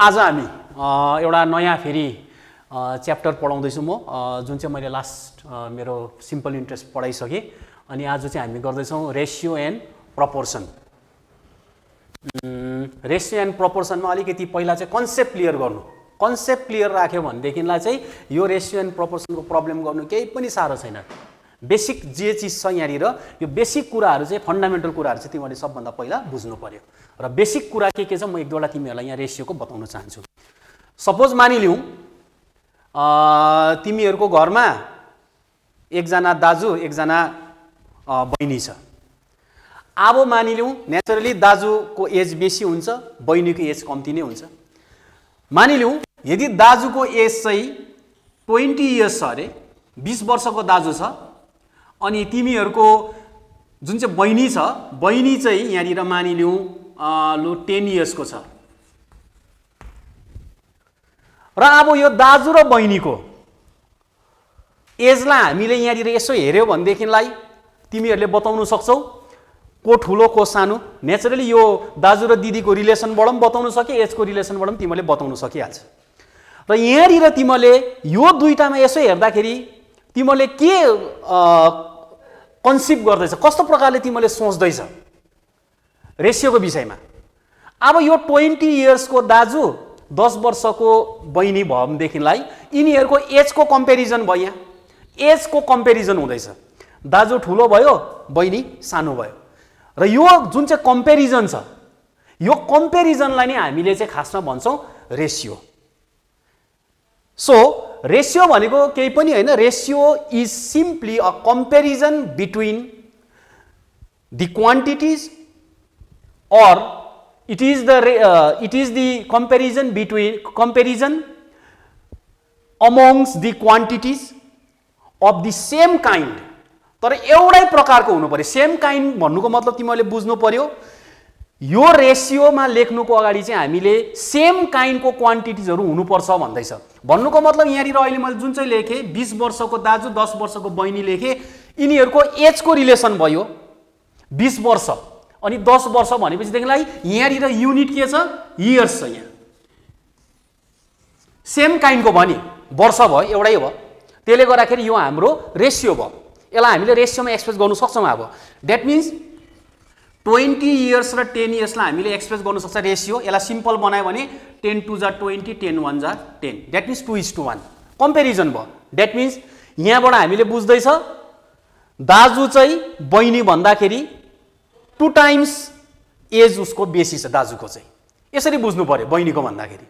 आज हामी एउटा नयाँ फेरि च्याप्टर पढाउँदैछु म जुन चाहिँ मैले लास्ट मेरो सिम्पल इन्ट्रेस्ट पढाइसकेँ अनि आज चाहिँ हामी गर्दैछौँ ratio and proportion. Ratio and प्रपोर्सनमा अलिकति पहिला चाहिँ कन्सेप्ट क्लियर गर्नु। कन्सेप्ट क्लियर राख्यो भनेदेखिलाई चाहिँ यो रेसियो एन्ड प्रपोर्सनको प्रब्लम गर्नु केही पनि साह्रो छैन। बेसिक जे चिज छ यहाँनिर यो बेसिक कुराहरू चाहिँ फन्डामेन्टल कुराहरू चाहिँ तिमीहरूले सबभन्दा पहिला बुझ्नु पऱ्यो र बेसिक कुरा के के छ म एक दुईवटा तिमीहरूलाई यहाँ रेसियोको बताउन चाहन्छु। सपोज मानिलिउँ तिमीहरूको घरमा एकजना दाजु एकजना बहिनी छ। अब मानिलिउँ नेचुरली दाजुको एज बेसी हुन्छ बहिनीको एज कम्ती नै हुन्छ। मानिलिउँ यदि दाजुको एज चाहिँ ट्वेन्टी इयर्स छ अरे बिस वर्षको दाजु छ अनि तिमीहरूको जुन चाहिँ बहिनी छ बहिनी चाहिँ यहाँनिर मानिलिउँ लु टेन इयर्सको छ। र अब यो दाजु र बहिनीको एजलाई हामीले यहाँनिर यसो हेऱ्यौँ भनेदेखिलाई तिमीहरूले बताउनु सक्छौ को ठुलो को सानो। नेचुरली यो दाजु र दिदीको रिलेसनबाट पनि बताउनु सके एजको रिलेसनबाट पनि तिमीले बताउनु सकिहाल्छ। र यहाँनिर तिमीले यो दुइटामा यसो हेर्दाखेरि तिमीले के कन्सिभ गर्दैछ? कस्तो प्रकारले तिमीले सोच्दैछ? रेसियोको विषयमा। अब यो ट्वेन्टी इयर्सको दाजु दस वर्षको बहिनी भयो भनेदेखिलाई यिनीहरूको एजको कम्पेरिजन भयो यहाँ। एजको कम्पेरिजन हुँदैछ। दाजु ठुलो भयो बहिनी सानो भयो। र यो जुन चाहिँ कम्पेरिजन छ यो कम्पेरिजनलाई नै हामीले चाहिँ खासमा भन्छौँ रेसियो। सो रेसियो भनेको केही पनि होइन। Ratio is simply a comparison between the quantities is the ra- uh, it is the comparison between comparison amongst the quantities of the same kind. तर एउटै प्रकारको हुनु पर्यो सेम काइन्ड भन्नुको मतलब तिमीहरूले बुझ्नु पर्यो यो रेसियोमा लेख्नुको अगाडि चाहिँ हामीले सेम काइन्डको क्वान्टिटिजहरू हुनुपर्छ भन्दैछ। भन्नुको मतलब यहाँनिर अहिले मैले जुन चाहिँ लेखेँ बिस वर्षको दाजु दस वर्षको बहिनी लेखेँ यिनीहरूको एजको रिलेसन भयो। बिस वर्ष अनि दस वर्ष भनेपछिदेखिलाई यहाँनिर युनिट के छ? इयर्स छ यहाँ। सेम काइन्डको भयो वर्ष भयो एउटै भयो। त्यसले गर्दाखेरि यो हाम्रो रेसियो भयो। यसलाई हामीले रेसियोमा एक्सप्रेस गर्नु सक्छौँ अब। द्याट मिन्स ट्वेन्टी इयर्स र टेन इयर्सलाई हामीले एक्सप्रेस गर्नु सक्छ रेसियो। यसलाई सिम्पल बनायो भने टेन टू जा ट्वेन्टी टेन वान जा ten. That means two is to one comparison भयो। द्याट मिन्स यहाँबाट हामीले बुझ्दैछ दाजु चाहिँ बहिनी भन्दाखेरि टु टाइम्स एज उसको बेसी छ दाजुको चाहिँ। यसरी बुझ्नु पऱ्यो बहिनीको भन्दाखेरि।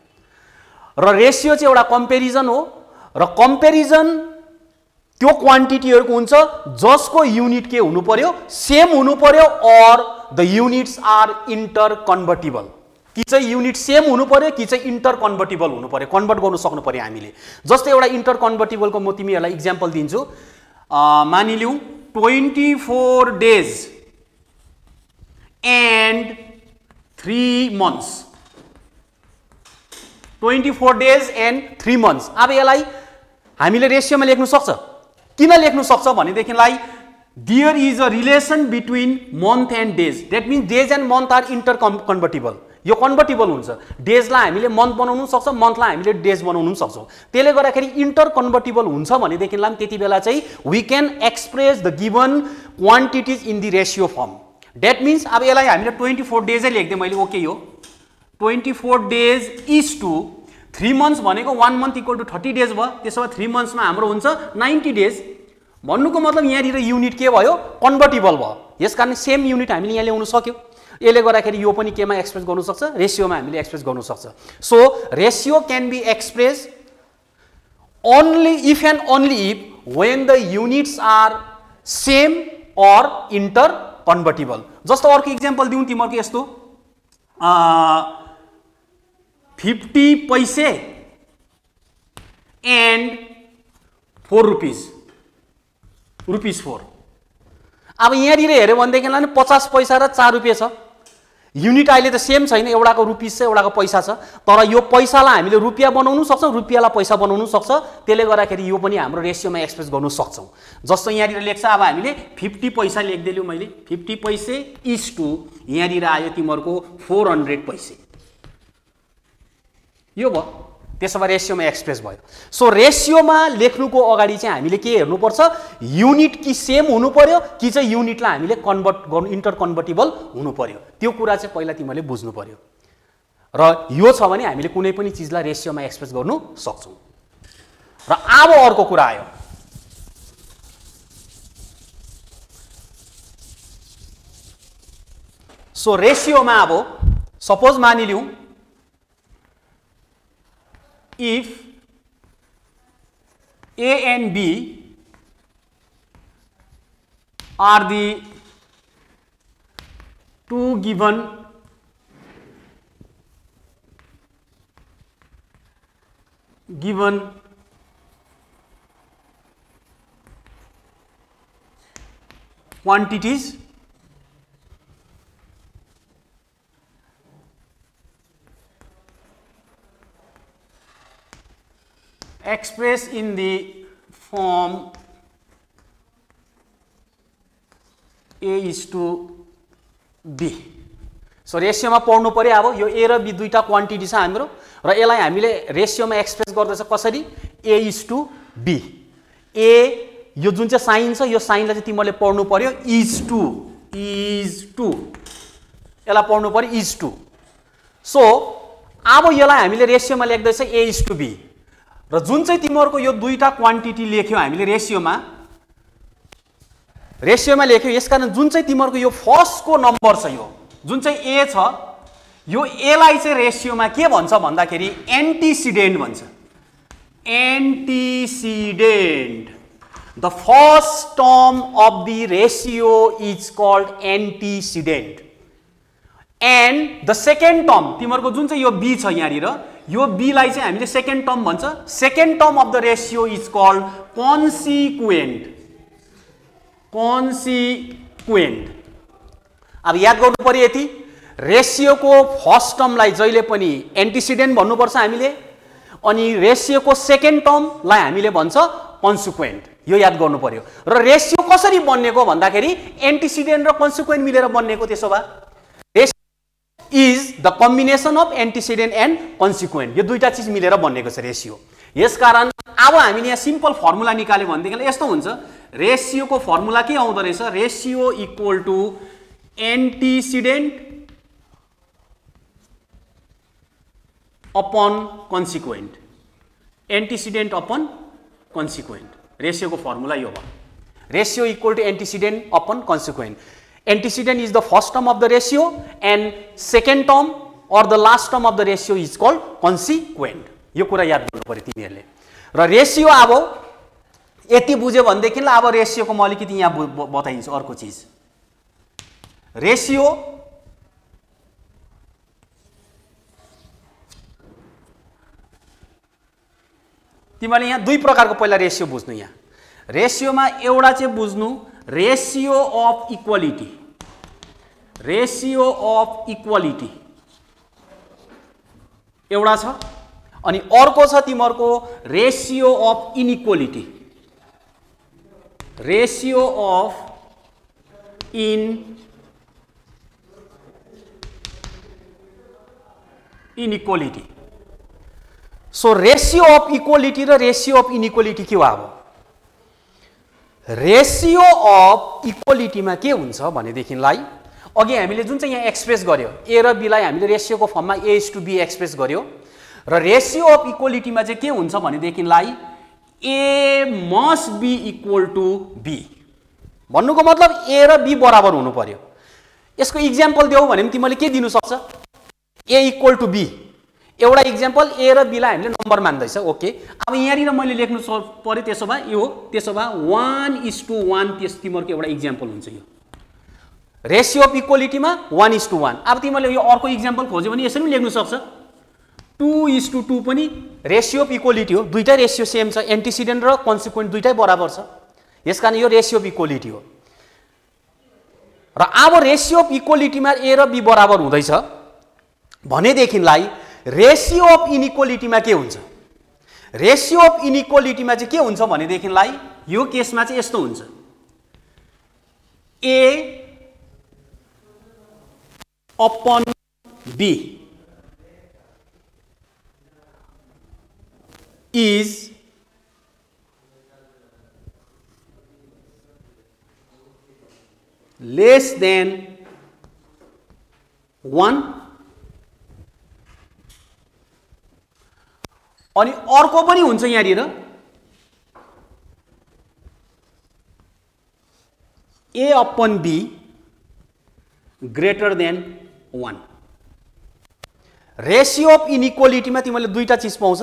र रेसियो चाहिँ एउटा कम्पेरिजन हो। र कम्पेरिजन त्यो क्वान्टिटीहरूको हुन्छ जसको युनिट के हुनु पर्यो सेम हुनु पर्यो or the units are interconvertible कि चाहिँ युनिट सेम हुनु पर्यो कि चाहिँ इन्टर कन्भर्टिबल हुनु पर्यो? कन्भर्ट गर्नु सक्नु पर्यो हामीले। जस्तै एउटा इन्टर कन्भर्टिबलको म तिमीहरूलाई इक्जाम्पल दिन्छु। मानिलिउँ twenty four days and three months twenty four days and three months अब यसलाई हामीले रेसियोमा लेख्नु सक्छ? किन लेख्नु सक्छ भनेदेखिलाई is a relation between month and days that means days and month are interconvertible यो कन्भर्टिबल हुन्छ. डेजलाई हामीले मन्थ बनाउनु सक्छौँ मन्थलाई हामीले डेज बनाउनु पनि सक्छौँ. त्यसले गर्दाखेरि इन्टर कन्भर्टिबल हुन्छ भनेदेखिलाई पनि त्यति बेला चाहिँ we can express the given quantities in the ratio form that means अब यसलाई हामीले ट्वेन्टी फोर डेजै लेखिदिएँ मैले ओके हो? Twenty four days is to three months भनेको one month equal to thirty days भयो. त्यसो भए थ्री मन्थ्समा हाम्रो हुन्छ नाइन्टी डेज भन्नुको मतलब यहाँनिर युनिट के भयो? कन्भर्टिबल भयो। यस कारण सेम युनिट हामीले यहाँ ल्याउनु सक्यो। यसले गर्दाखेरि यो पनि केमा एक्सप्रेस गर्नु सक्छ? रेसियोमा हामीले एक्सप्रेस गर्नु सक्छ। So ratio can be express only if and only if when the units are same or interconvertible. जस्तो अर्को इक्जाम्पल दिउँ तिमीहरूको यस्तो। Fifty paise and four rupees rupees four अब यहाँनिर हेऱ्यो भनेदेखिलाई नि पचास पैसा र चार रुपियाँ छ। युनिट अहिले त सेम छैन एउटाको रुपिस छ एउटाको पैसा छ। तर यो पैसालाई हामीले रुपियाँ बनाउनु सक्छौँ रुपियाँलाई पैसा बनाउनु सक्छ। त्यसले गर्दाखेरि यो पनि हाम्रो रेसियोमा एक्सप्रेस गर्नु सक्छौँ। जस्तो यहाँनिर लेख्छ अब हामीले फिफ्टी पैसा लेखिदिएँ मैले। फिफ्टी पैसे इज टु यहाँनिर आयो तिमीहरूको फोर हन्ड्रेड पैसे। यो भयो। त्यसो भए रेसियोमा एक्सप्रेस भयो। सो रेसियोमा लेख्नुको अगाडि चाहिँ हामीले के हेर्नुपर्छ? युनिट कि सेम हुनु पर्यो कि चाहिँ युनिटलाई हामीले कन्भर्ट गर्नु इन्टर कन्भर्टेबल हुनु पर्यो त्यो कुरा चाहिँ पहिला तिमीहरूले बुझ्नु पर्यो र यो छ भने हामीले कुनै पनि चिजलाई रेसियोमा एक्सप्रेस गर्नु सक्छौँ। र अब अर्को कुरा आयो। सो रेसियोमा अब सपोज मानिलिउँ if A and B are the two given given quantities expressed in the form A is to B. So रेसियोमा पढ्नु पऱ्यो अब यो ए र बी दुईवटा क्वान्टिटी छ हाम्रो र यसलाई हामीले रेसियोमा एक्सप्रेस गर्दैछ कसरी? A is to B A यो जुन चाहिँ साइन छ यो साइनलाई चाहिँ तिमीहरूले पढ्नु पऱ्यो इज टु इज टु यसलाई पढ्नु पऱ्यो इज टु सो अब यसलाई हामीले रेसियोमा लेख्दैछ ए इज टु बी र जुन चाहिँ तिमीहरूको यो दुईवटा क्वान्टिटी लेख्यो हामीले रेसियोमा रेसियोमा लेख्यो यसकारण जुन चाहिँ तिमीहरूको यो फर्स्टको नम्बर छ यो जुन चाहिँ ए छ यो एलाई चाहिँ रेसियोमा के भन्छ भन्दाखेरि एन्टिसिडेन्ट भन्छ। Antecedent the first term of the ratio is called antecedent and the second term तिमीहरूको जुन चाहिँ यो बी छ यहाँनिर यो बीलाई चाहिँ हामीले सेकेन्ड टर्म भन्छ. Second term of the ratio is called consequent consequent अब याद गर्नु पऱ्यो यति रेसियोको फर्स्ट टर्मलाई जहिले पनि एन्टिसिडेन्ट भन्नुपर्छ हामीले अनि रेसियोको सेकेन्ड टर्मलाई हामीले भन्छ कन्सिक्वेन्ट यो याद गर्नु पर्यो र रेसियो कसरी बन्नेको भन्दाखेरि एन्टिसिडेन्ट र कन्सिक्वेन्ट मिलेर बन्नेको त्यसो भए? Is the combination of antecedent and consequent यो दुईवटा चिज मिलेर बनेको छ रेसियो यसकारण अब हामीले यहाँ सिम्पल फर्मुला निकाल्यो भनेदेखि यस्तो हुन्छ। रेसियोको फर्मुला के आउँदो रहेछ? Ratio equal to antecedent upon consequent antecedent upon consequent रेसियोको formula यो भयो। Ratio equal to antecedent upon consequent antecedent is the first term of the ratio and second term or the last term of the ratio is called consequent. यो कुरा याद गर्नु पऱ्यो तिमीहरूले। र ratio अब यति बुझ्यो भनेदेखिलाई अब रेसियोको म अलिकति यहाँ बताइदिन्छु अर्को चिज। रेसियो तिमीहरूले यहाँ दुई प्रकारको पहिला रेसियो बुझ्नु यहाँ। रेसियोमा एउटा चाहिँ बुझ्नु ratio of equality ratio of equality एउटा छ. अनि अर्को छ तिमीहरूको ratio of inequality ratio of in inequality so ratio of equality र रेसियो अफ इनइक्वालिटी के हो अब? रेसियो अफ इक्वालिटीमा के हुन्छ भनेदेखिलाई अघि हामीले जुन चाहिँ यहाँ एक्सप्रेस गर्यो ए र बीलाई हामीले रेसियोको फर्ममा A is to B express गर्यो र रेसियो अफ इक्वालिटीमा चाहिँ के हुन्छ भनेदेखिलाई A must be equal to B भन्नुको मतलब ए र बी बराबर हुनु पर्यो। यसको इक्जाम्पल देऊ भने पनि तिमीले के दिनु सक्छ? ए इक्वल टु बी एउटा इक्जाम्पल ए र बीलाई हामीले नम्बर मान्दैछ ओके अब यहाँनिर मैले लेख्नु पऱ्यो त्यसो भए यो त्यसो भए वान इज टू वान त्यस तिमीहरूको एउटा इक्जाम्पल हुन्छ यो। रेसियो अफ इक्वालिटीमा वान इज टू वान अब तिमीले यो अर्को इक्जाम्पल खोज्यो भने यसरी पनि लेख्नु सक्छ। टु इज टू टू पनि रेसियो अफ इक्वालिटी हो। दुइटै रेसियो सेम छ। एन्टिसिडेन्ट र कन्सिक्वेन्ट दुइटै बराबर छ। यस कारण यो रेसियो अफ इक्वालिटी हो। र अब रेसियो अफ इक्वालिटीमा ए र बी बराबर हुँदैछ। भनेदेखिलाई रेसियो अफ इनइक्वालिटीमा के हुन्छ? रेसियो अफ इनइक्वालिटीमा चाहिँ के हुन्छ भनेदेखिलाई यो केसमा चाहिँ यस्तो हुन्छ। A upon B is less than one अनि अर्को पनि हुन्छ यहाँनिर। A upon B greater than one ratio of इनइक्वालिटीमा तिमीले दुईवटा चिज पाउँछ।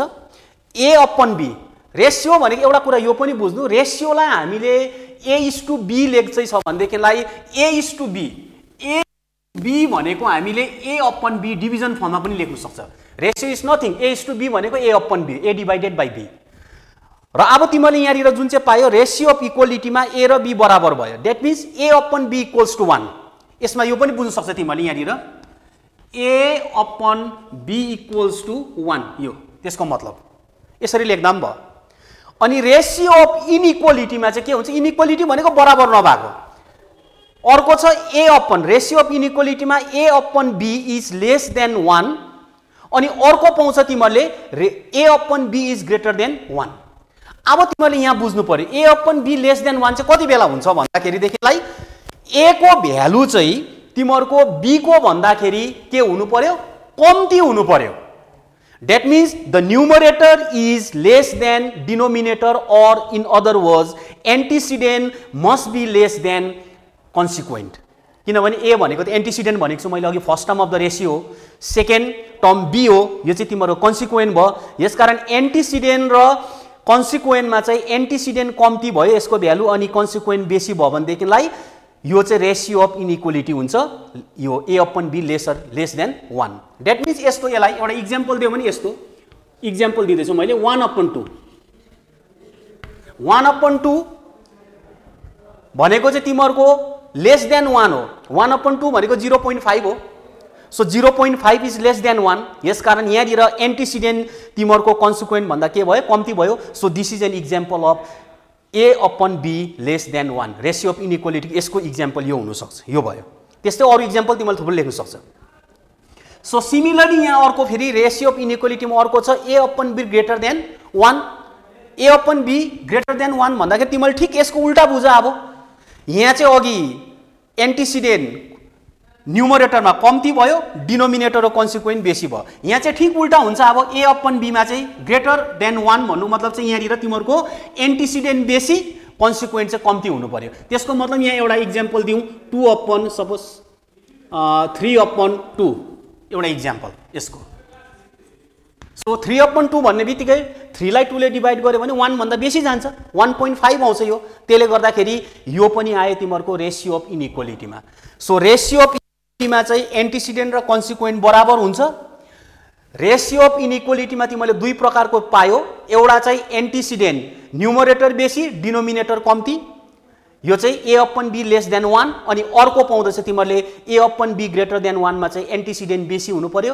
ए अपन बी रेसियो भनेको एउटा कुरा यो पनि बुझ्नु। रेसियोलाई हामीले ए इस टु बी लेख्छ छ भनेदेखिलाई A is to B A B भनेको हामीले ए अपन बी डिभिजन फर्ममा पनि लेख्न सक्छ। Ratio is nothing A is to B भनेको A upon B A divided by B र अब तिमीले यहाँनिर जुन चाहिँ पायो रेसियो अफ इक्वालिटीमा ए र बी बराबर भयो। That means A upon B equals to one यसमा यो पनि बुझ्नु सक्छ तिमीले यहाँनिर। A upon B equals to one यो त्यसको मतलब। यसरी लेख्दा पनि भयो। अनि रेसियो अफ इनइक्वालिटीमा चाहिँ के हुन्छ? इनइक्वालिटी भनेको बराबर नभएको। अर्को छ A upon ratio of इनइक्वालिटीमा A upon B is less than one अनि अर्को पाउँछ तिमीहरूले रे A upon B is greater than one अब तिमीहरूले यहाँ बुझ्नु पऱ्यो A upon B less than one चाहिँ कति बेला हुन्छ भन्दाखेरिदेखिलाई ए को भ्यालु चाहिँ तिमीहरूको बीको भन्दाखेरि के हुनु पर्यो कम्ती हुनु पर्यो that means the numerator is less than denominator or in other words antecedent must be less than consequent किनभने ए भनेको त एन्टिसिडेन्ट भनेको छु मैले अघि first term of the ratio second term B हो यो चाहिँ तिम्रो कन्सिक्वेन्ट भयो। यसकारण एन्टिसिडेन्ट र कन्सिक्वेन्टमा चाहिँ एन्टिसिडेन्ट कम्ती भयो यसको भ्यालु अनि कन्सिक्वेन्ट बेसी भयो भनेदेखिलाई यो चाहिँ रेसियो अफ इनइक्वलिटी हुन्छ यो A upon B lesser less than one that means यस्तो यसलाई एउटा इक्जाम्पल दियो भने यस्तो। इक्जाम्पल दिँदैछु मैले one upon two one upon two भनेको चाहिँ तिमीहरूको लेस देन वान हो। वान अपन टू भनेको जिरो पोइन्ट फाइभ हो। So zero point five is less than one यसकारण यहाँनिर एन्टिसिडेन्ट तिमीहरूको कन्सिक्वेन्ट भन्दा के भयो? कम्ती भयो। So this is an example of A upon B less than one ratio of inequality यसको इक्जाम्पल यो हुनसक्छ। यो भयो। त्यस्तै अरू इक्जाम्पल तिमीले थुप्रो लेख्न सक्छ। सो सिमिलरली यहाँ अर्को फेरि रेसियो अफ इनइक्वालिटीमा अर्को छ। A upon B greater than one A upon B greater than one भन्दाखेरि तिमीले ठिक यसको उल्टा बुझ अब। यहाँ चाहिँ अघि एन्टिसिडेन्ट न्युमरेटरमा कम्ती भयो डिनोमिनेटर कन्सिक्वेन्ट बेसी भयो। यहाँ चाहिँ ठिक उल्टा हुन्छ। अब ए अपन बीमा चाहिँ ग्रेटर देन वान भन्नु मतलब चाहिँ यहाँनिर तिमीहरूको एन्टिसिडेन्ट बेसी कन्सिक्वेन्ट चाहिँ कम्ती हुनु पऱ्यो त्यसको मतलब यहाँ एउटा इक्जाम्पल दिउँ। Two upon suppose three upon two एउटा इक्जाम्पल यसको। सो थ्री अपन टू भन्ने बित्तिकै थ्रीलाई टूले डिभाइड गऱ्यो भने वानभन्दा बेसी जान्छ। वान पोइन्ट फाइभ आउँछ यो। त्यसले गर्दाखेरि यो पनि आयो तिमीहरूको रेसियो अफ इनइक्वालिटीमा सो रेसियो अफ मा चाहिँ एन्टिसिडेन्ट र कन्सिक्वेन्ट बराबर हुन्छ। रेसियो अफ इनइक्वालिटीमा तिमीले दुई प्रकारको पायो। एउटा चाहिँ एन्टिसिडेन्ट न्युमरेटर बेसी डिनोमिनेटर कम्ती। यो चाहिँ A upon B less than one अनि अर्को पाउँदैछ तिमीहरूले A upon B greater than वानमा चाहिँ एन्टिसिडेन्ट बेसी हुनु पऱ्यो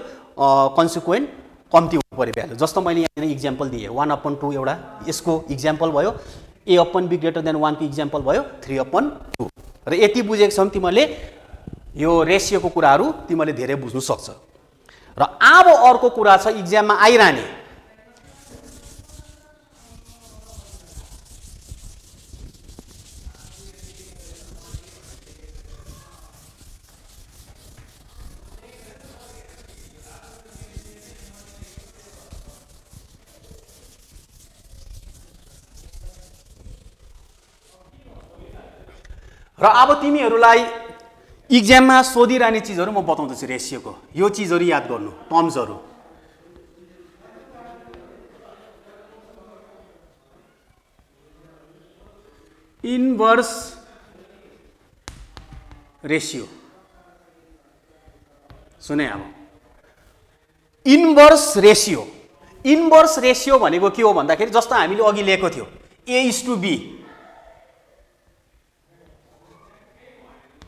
कन्सिक्वेन्ट कम्ती हुनु पऱ्यो भ्यालु। जस्तो मैले यहाँ इक्जाम्पल दिएँ। वान अपन टू एउटा यसको इक्जाम्पल भयो। A upon B greater than वानको इक्जाम्पल भयो। थ्री अपन टू र यति बुझेको छौँ तिमीहरूले यो रेसियोको कुराहरू तिमीले धेरै बुझ्नु सक्छ। र अब अर्को कुरा छ इक्जाममा आइरहने। र अब तिमीहरूलाई इक्जाममा सोधिरहने चिजहरू म बताउँदैछु रेसियोको। यो चिजहरू याद गर्नु टर्म्सहरू। Inverse ratio. सुने अब। Inverse ratio. इन्भर्स रेसियो भनेको के हो भन्दाखेरि जस्तो हामीले अघि लिएको थियो A is to B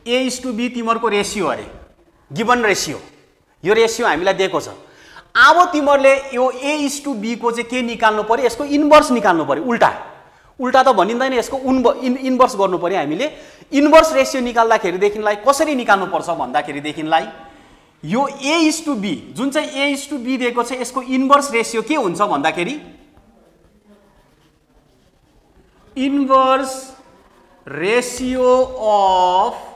A is to B तिमीहरूको रेसियो अरे। गिभन रेसियो यो रेसियो हामीलाई दिएको छ। अब तिमीहरूले यो ए इस टु बीको चाहिँ के निकाल्नु पऱ्यो यसको इन्भर्स निकाल्नु पऱ्यो उल्टा। उल्टा त भनिँदैन यसको उन् इन इन्भर्स गर्नु पऱ्यो हामीले। इन्भर्स रेसियो निकाल्दाखेरिदेखिलाई कसरी निकाल्नुपर्छ भन्दाखेरिदेखिलाई यो ए इस टु बी जुन चाहिँ ए इस टु बी दिएको छ यसको इन्भर्स रेसियो के हुन्छ भन्दाखेरि inverse ratio of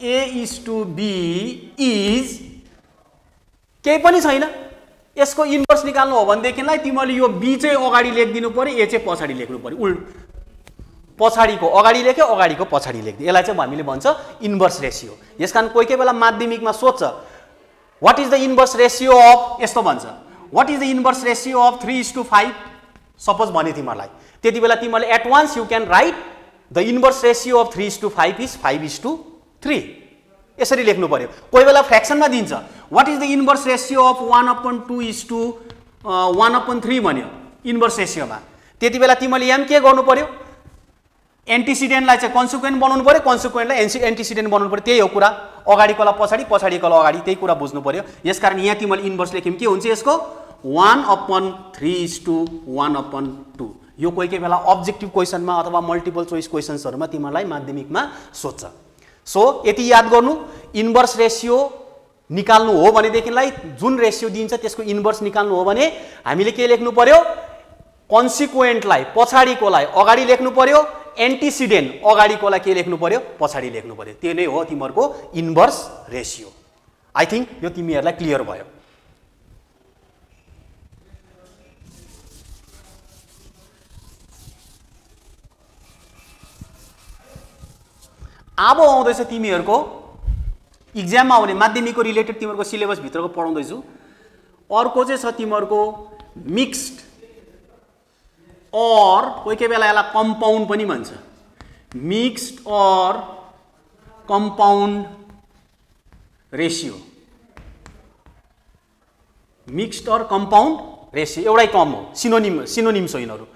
A is to B is केही पनि छैन। यसको इन्भर्स निकाल्नु हो भनेदेखिलाई तिमीले यो बी चाहिँ अगाडि लेखिदिनु पऱ्यो ए चाहिँ पछाडि लेख्नु पऱ्यो उल् पछाडिको अगाडि लेख्यो अगाडिको पछाडि लेखिदियो। यसलाई चाहिँ हामीले भन्छ इन्भर्स रेसियो यस कारण कोही कोही बेला माध्यमिकमा सोध्छ what is the inverse ratio of यस्तो भन्छ। What is the inverse ratio of three is to five suppose भने तिमीहरूलाई। त्यति बेला तिमीले at once you can write the inverse ratio of three is to five is five is to three यसरी लेख्नु पऱ्यो कोही बेला फ्रेक्सनमा दिन्छ। What is the inverse ratio of one upon two is to one upon three भन्यो। Inverse रेसियोमा त्यति बेला तिमीले यहाँ के गर्नु पऱ्यो एन्टिसिडेन्टलाई चाहिँ कन्सिक्वेन्ट बनाउनु पऱ्यो कन्सिक्वेन्टलाई एन्सि एन्टिसिडेन्ट बनाउनु पऱ्यो त्यही हो कुरा। अगाडिकोलाई पछाडि पछाडिकोलाई अगाडि त्यही कुरा बुझ्नु पऱ्यो यसकारण यहाँ तिमीले इन्भर्स लेख्यौँ। के हुन्छ यसको? One upon three is to one upon two यो कोही कोही बेला अब्जेक्टिभ क्वेसनमा अथवा मल्टिपल चोइस क्वेसन्सहरूमा तिमीलाई माध्यमिकमा सोध्छ। सो यति याद गर्नु इन्भर्स रेसियो निकाल्नु हो भनेदेखिलाई जुन रेसियो दिन्छ त्यसको इन्भर्स निकाल्नु हो भने हामीले के लेख्नु पर्यो? कन्सिक्वेन्टलाई पछाडिकोलाई अगाडि लेख्नु पर्यो। एन्टिसिडेन्ट अगाडिकोलाई के लेख्नु पर्यो? पछाडि लेख्नु पर्यो। त्यो नै हो तिमीहरूको इन्भर्स रेसियो आई थिङ्क यो तिमीहरूलाई क्लियर भयो। अब आउँदैछ तिमीहरूको इक्जाममा आउने माध्यमिकको रिलेटेड तिमीहरूको सिलेबसभित्रको पढाउँदैछु। अर्को चाहिँ छ तिमीहरूको मिक्स्ड अर कोही कोही बेला यसलाई कम्पाउन्ड पनि भन्छ। Mixed or compound ratio mixed or compound ratio एउटै कम हो सिनोनिम सिनोनिम्स हो यिनीहरू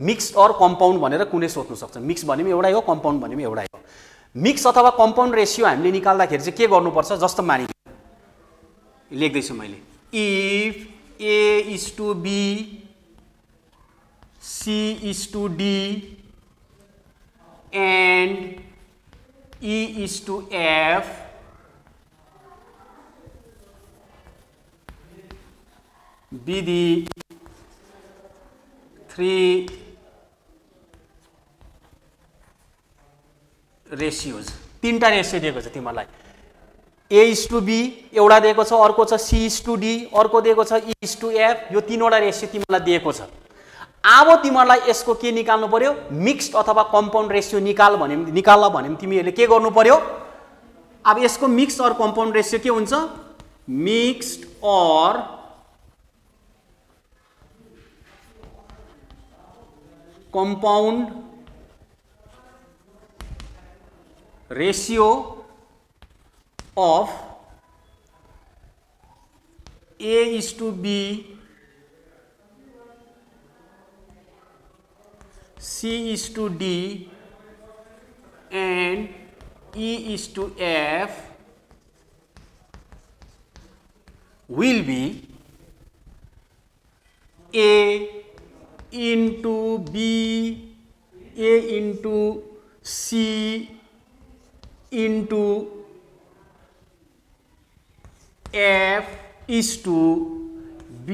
मिक्स्ड अर कम्पाउन्ड भनेर कुनै सोध्नु सक्छ। मिक्स भने पनि एउटै हो कम्पाउन्ड भने पनि एउटै हो। मिक्स अथवा कम्पाउन्ड रेसियो हामीले निकाल्दाखेरि चाहिँ के गर्नुपर्छ जस्तो मानि लेख्दैछु मैले। If A is to B C is to D and E is to F विधि थ्री रेसियोज तिनवटा रेसियो दिएको छ तिमीहरूलाई। ए इस टु बी एउटा दिएको छ अर्को छ सी इस टु डी अर्को दिएको छ ई इस टु एफ यो तिनवटा रेसियो तिमीलाई दिएको छ। अब तिमीहरूलाई यसको के निकाल्नु पर्यो? मिक्स्ड अथवा कम्पाउन्ड रेसियो निकाल भने निकाल भने तिमीहरूले के गर्नु पर्यो? अब यसको मिक्स अर कम्पाउन्ड रेसियो के हुन्छ? Mixed or compound ratio of A is to B, C is to D and E is to F will be A into B, A into C into F is to B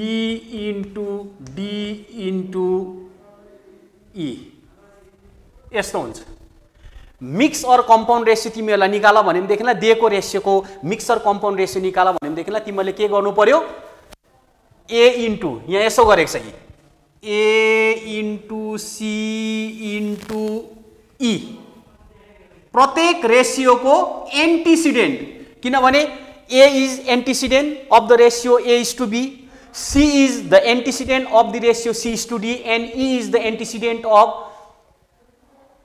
into D into E. यस्तो हुन्छ। Mix or compound ratio तिमीहरूलाई निकाल भनेदेखिलाई दिएको रेसियोको mix or compound ratio निकाल भनेदेखिलाई तिमीले के गर्नु पर्यो? ए इन्टु यहाँ यसो गरेको छ कि। A into C into E प्रत्येक रेसियोको एन्टिसिडेन्ट किनभने A is antecedent of the ratio A is to B C is the antecedent of the ratio C is to D and E is the antecedent of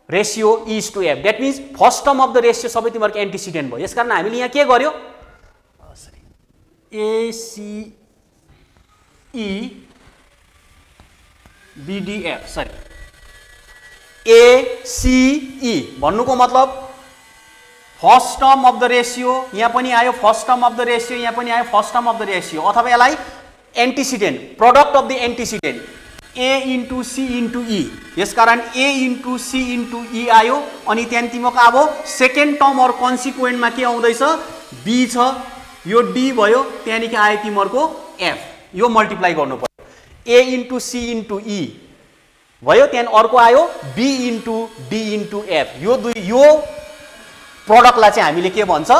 ratio is to F that means first term of the ratio सबै तिमीहरूको antecedent भयो. यस कारण हामीले यहाँ के गर्यो? एसिई बिडिएफ sorry A C E भन्नुको मतलब first term of the ratio यहाँ पनि आयो first term of the ratio यहाँ पनि आयो first term of the ratio अथवा यसलाई antecedent product of the antecedent A into C into E यसकारण A into C into E आयो अनि त्यहाँदेखि तिमीको अब सेकेन्ड टर्म अरू कन्सिक्वेन्टमा के आउँदैछ? बी छ यो डी भयो त्यहाँदेखि आयो तिमीहरूको एफ यो मल्टिप्लाई गर्नु पर्यो A into C into E भयो त्यहाँदेखि अर्को आयो B into D into F यो दुई यो प्रडक्टलाई चाहिँ हामीले के भन्छ?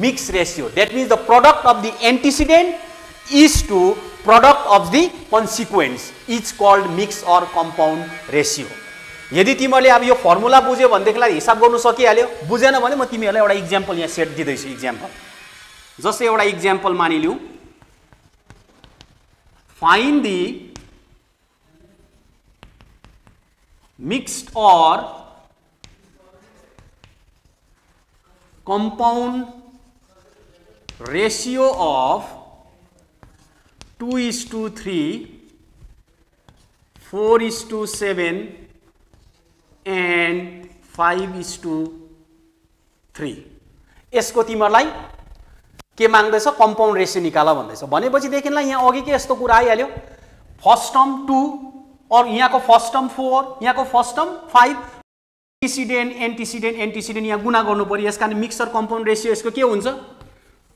Mix ratio that means the product of the antecedent is to product of the consequence is called mix or compound ratio यदि तिमीहरूले अब यो फर्मुला बुझ्यो भनेदेखिलाई हिसाब गर्नु सकिहाल्यो। बुझेन भने म तिमीहरूलाई एउटा इक्जाम्पल यहाँ सेट दिँदैछु इक्जाम्पल जस्तै एउटा इक्जाम्पल मानिलिउँ। Fine the mixed or compound ratio of 2 is to 3, 4 is to 7 and 5 is to 3. यसको तिमीहरूलाई के माग्दैछ? कम्पाउन्ड रेसियो निकाल भन्दैछ। भनेपछिदेखिलाई यहाँ अघि के कुरा आइहाल्यो? फ़र्स्ट टर्म टू अर यहाँको फर्स्ट टर्म फोर यहाँको first term five antecedent antecedent antecedent यहाँ गुना गर्नु पऱ्यो। यस कारण मिक्सर कम्पाउन्ड रेसियो यसको के हुन्छ?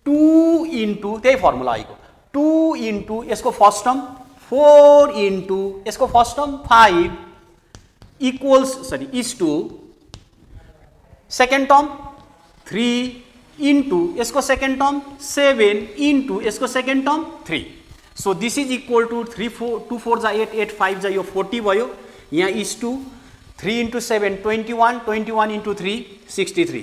टु इन्टु त्यही फर्मुला आएको। टु इन्टु यसको फर्स्ट टर्म फोर इन्टु यसको first term five equals sorry is to second term three into यसको सेकेन्ड टर्म सेभेन इन्टु यसको second term three so this is equal to three four two four जा eight eight five जा यो forty भयो यहाँ is to three into seven twenty one twenty one into three sixty three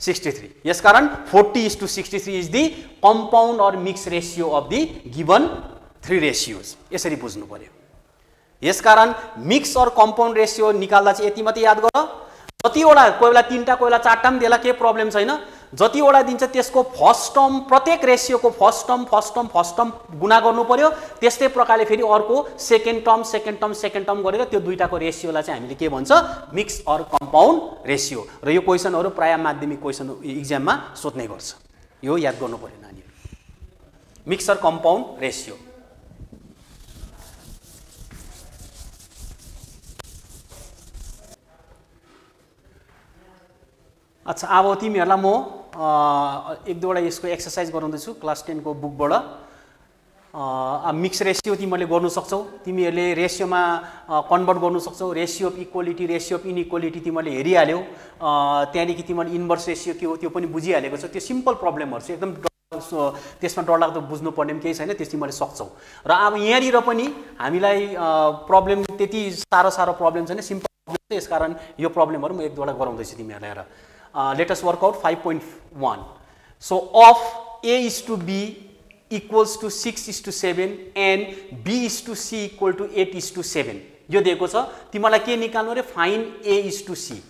sixty three यसकारण forty is to sixty three is the compound or mix ratio of the given three ratios यसरी बुझ्नु पऱ्यो यसकारण mix or compound ratio निकाल्दा चाहिँ यति मात्रै याद गर। कतिवटा कोही बेला तिनवटा कोही बेला चारवटा पनि त्यसलाई केही प्रब्लम छैन। जतिवटा दिन्छ त्यसको फर्स्ट टर्म प्रत्येक रेसियोको first term first term first term गुना गर्नु पऱ्यो त्यस्तै प्रकारले फेरि अर्को second term second term second term गरेर त्यो दुइटाको रेसियोलाई चाहिँ हामीले के भन्छ? मिक्स अर कम्पाउन्ड रेसियो र यो क्वेसनहरू प्रायः माध्यमिक क्वेसन इक्जाममा सोध्ने गर्छ। यो याद गर्नु पऱ्यो नानीहरू। मिक्सर कम्पाउन्ड रेसियो अच्छा अब तिमीहरूलाई म एक दुईवटा यसको एक्सर्साइज गराउँदैछु क्लास टेनको बुकबाट मिक्स रेसियो तिमीहरूले गर्नु सक्छौ। तिमीहरूले रेसियोमा कन्भर्ट गर्नु सक्छौ। Ratio of equality ratio of inequality तिमीहरूले हेरिहाल्यौ। त्यहाँदेखि तिमीहरूले इन्भर्स रेसियो के हो त्यो पनि बुझिहालेको छ। त्यो सिम्पल प्रब्लमहरू चाहिँ एकदम त्यसमा डरलाग्दो बुझ्नुपर्ने पनि केही छैन। त्यस तिमीहरूले सक्छौ। र अब यहाँनिर पनि हामीलाई प्रब्लम त्यति साह्रो साह्रो प्रब्लम छैन। सिम्पल प्रब्लम छ। यसकारण यो प्रब्लमहरू म एक दुईवटा गराउँदैछु तिमीहरूलाई हेर uh, let us work out 5.1. So, of A is to B equals to 6 is to 7 and B is to C equal to 8 is to 7. यो दिएको छ। तिमीलाई के निकाल्नु अरे? Fine A is to C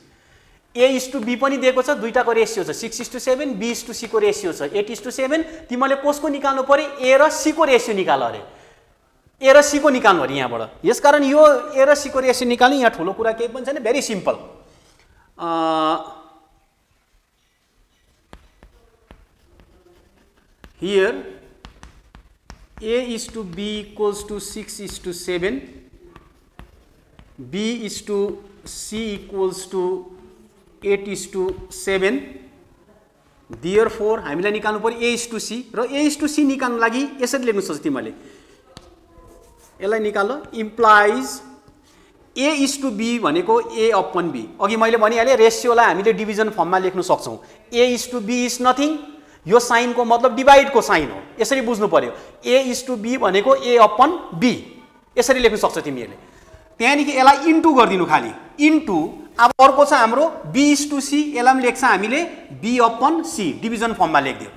A is to B पनि दिएको छ। दुइटाको रेसियो छ। Six is to seven B is to सीको रेसियो छ। एट इज टु सेभेन तिमीले कसको निकाल्नु पऱ्यो? ए र सीको रेसियो निकाल अरे। ए र सीको निकाल्नु अरे यहाँबाट। यसकारण यो ए र सीको रेसियो निकाल्नु यहाँ ठुलो कुरा केही पनि छैन। Very simple Here A is to B equals to 6 is to 7, B is to C equals to 8 is to 7. Therefore, हामीलाई निकाल्नु पऱ्यो ए इस टु सी र ए इस टु सी निकाल्नु लागि यसरी लेख्नु सक्छ तिमीले यसलाई निकाल implies A is to B भनेको ए अपन बी अघि मैले भनिहालेँ रेसियोलाई हामीले डिभिजन फर्ममा लेख्न सक्छौँ। A is to B is nothing यो साइनको मतलब डिभाइडको साइन हो। यसरी बुझ्नु पऱ्यो ए इज टु बी भनेको ए अपन बी यसरी लेख्न सक्छ तिमीहरूले। त्यहाँदेखि यसलाई इन्टु गरिदिनु खालि। इन्टु अब अर्को छ हाम्रो बी इज टु सी यसलाई पनि लेख्छ हामीले बी अपन सी डिभिजन फर्ममा लेखिदियो।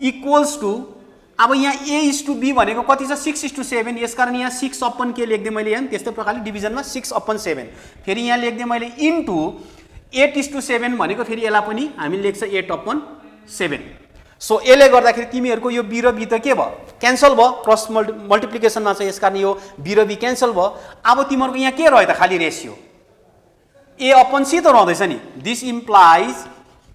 इक्वल्स टु अब यहाँ ए इज टु बी भनेको कति छ? सिक्स इज टु सेभेन यसकारण यहाँ सिक्स अपन के लेखिदिएँ मैले यहाँ? त्यस्तै प्रकारले डिभिजनमा सिक्स अपन सेभेन फेरि यहाँ लेखिदिएँ मैले into eight is to seven भनेको फेरि यसलाई पनि हामीले लेख्छ एट अपन सेभेन सो यसले गर्दाखेरि तिमीहरूको यो बी बी त के भयो? क्यान्सल भयो? क्रस मल्टि मल्टिप्लिकेसनमा छ यस कारण यो बी बी क्यान्सल भयो। अब तिमीहरूको यहाँ के रह्यो त खालि रेसियो ए अपन सी त रहँदैछ नि। This implies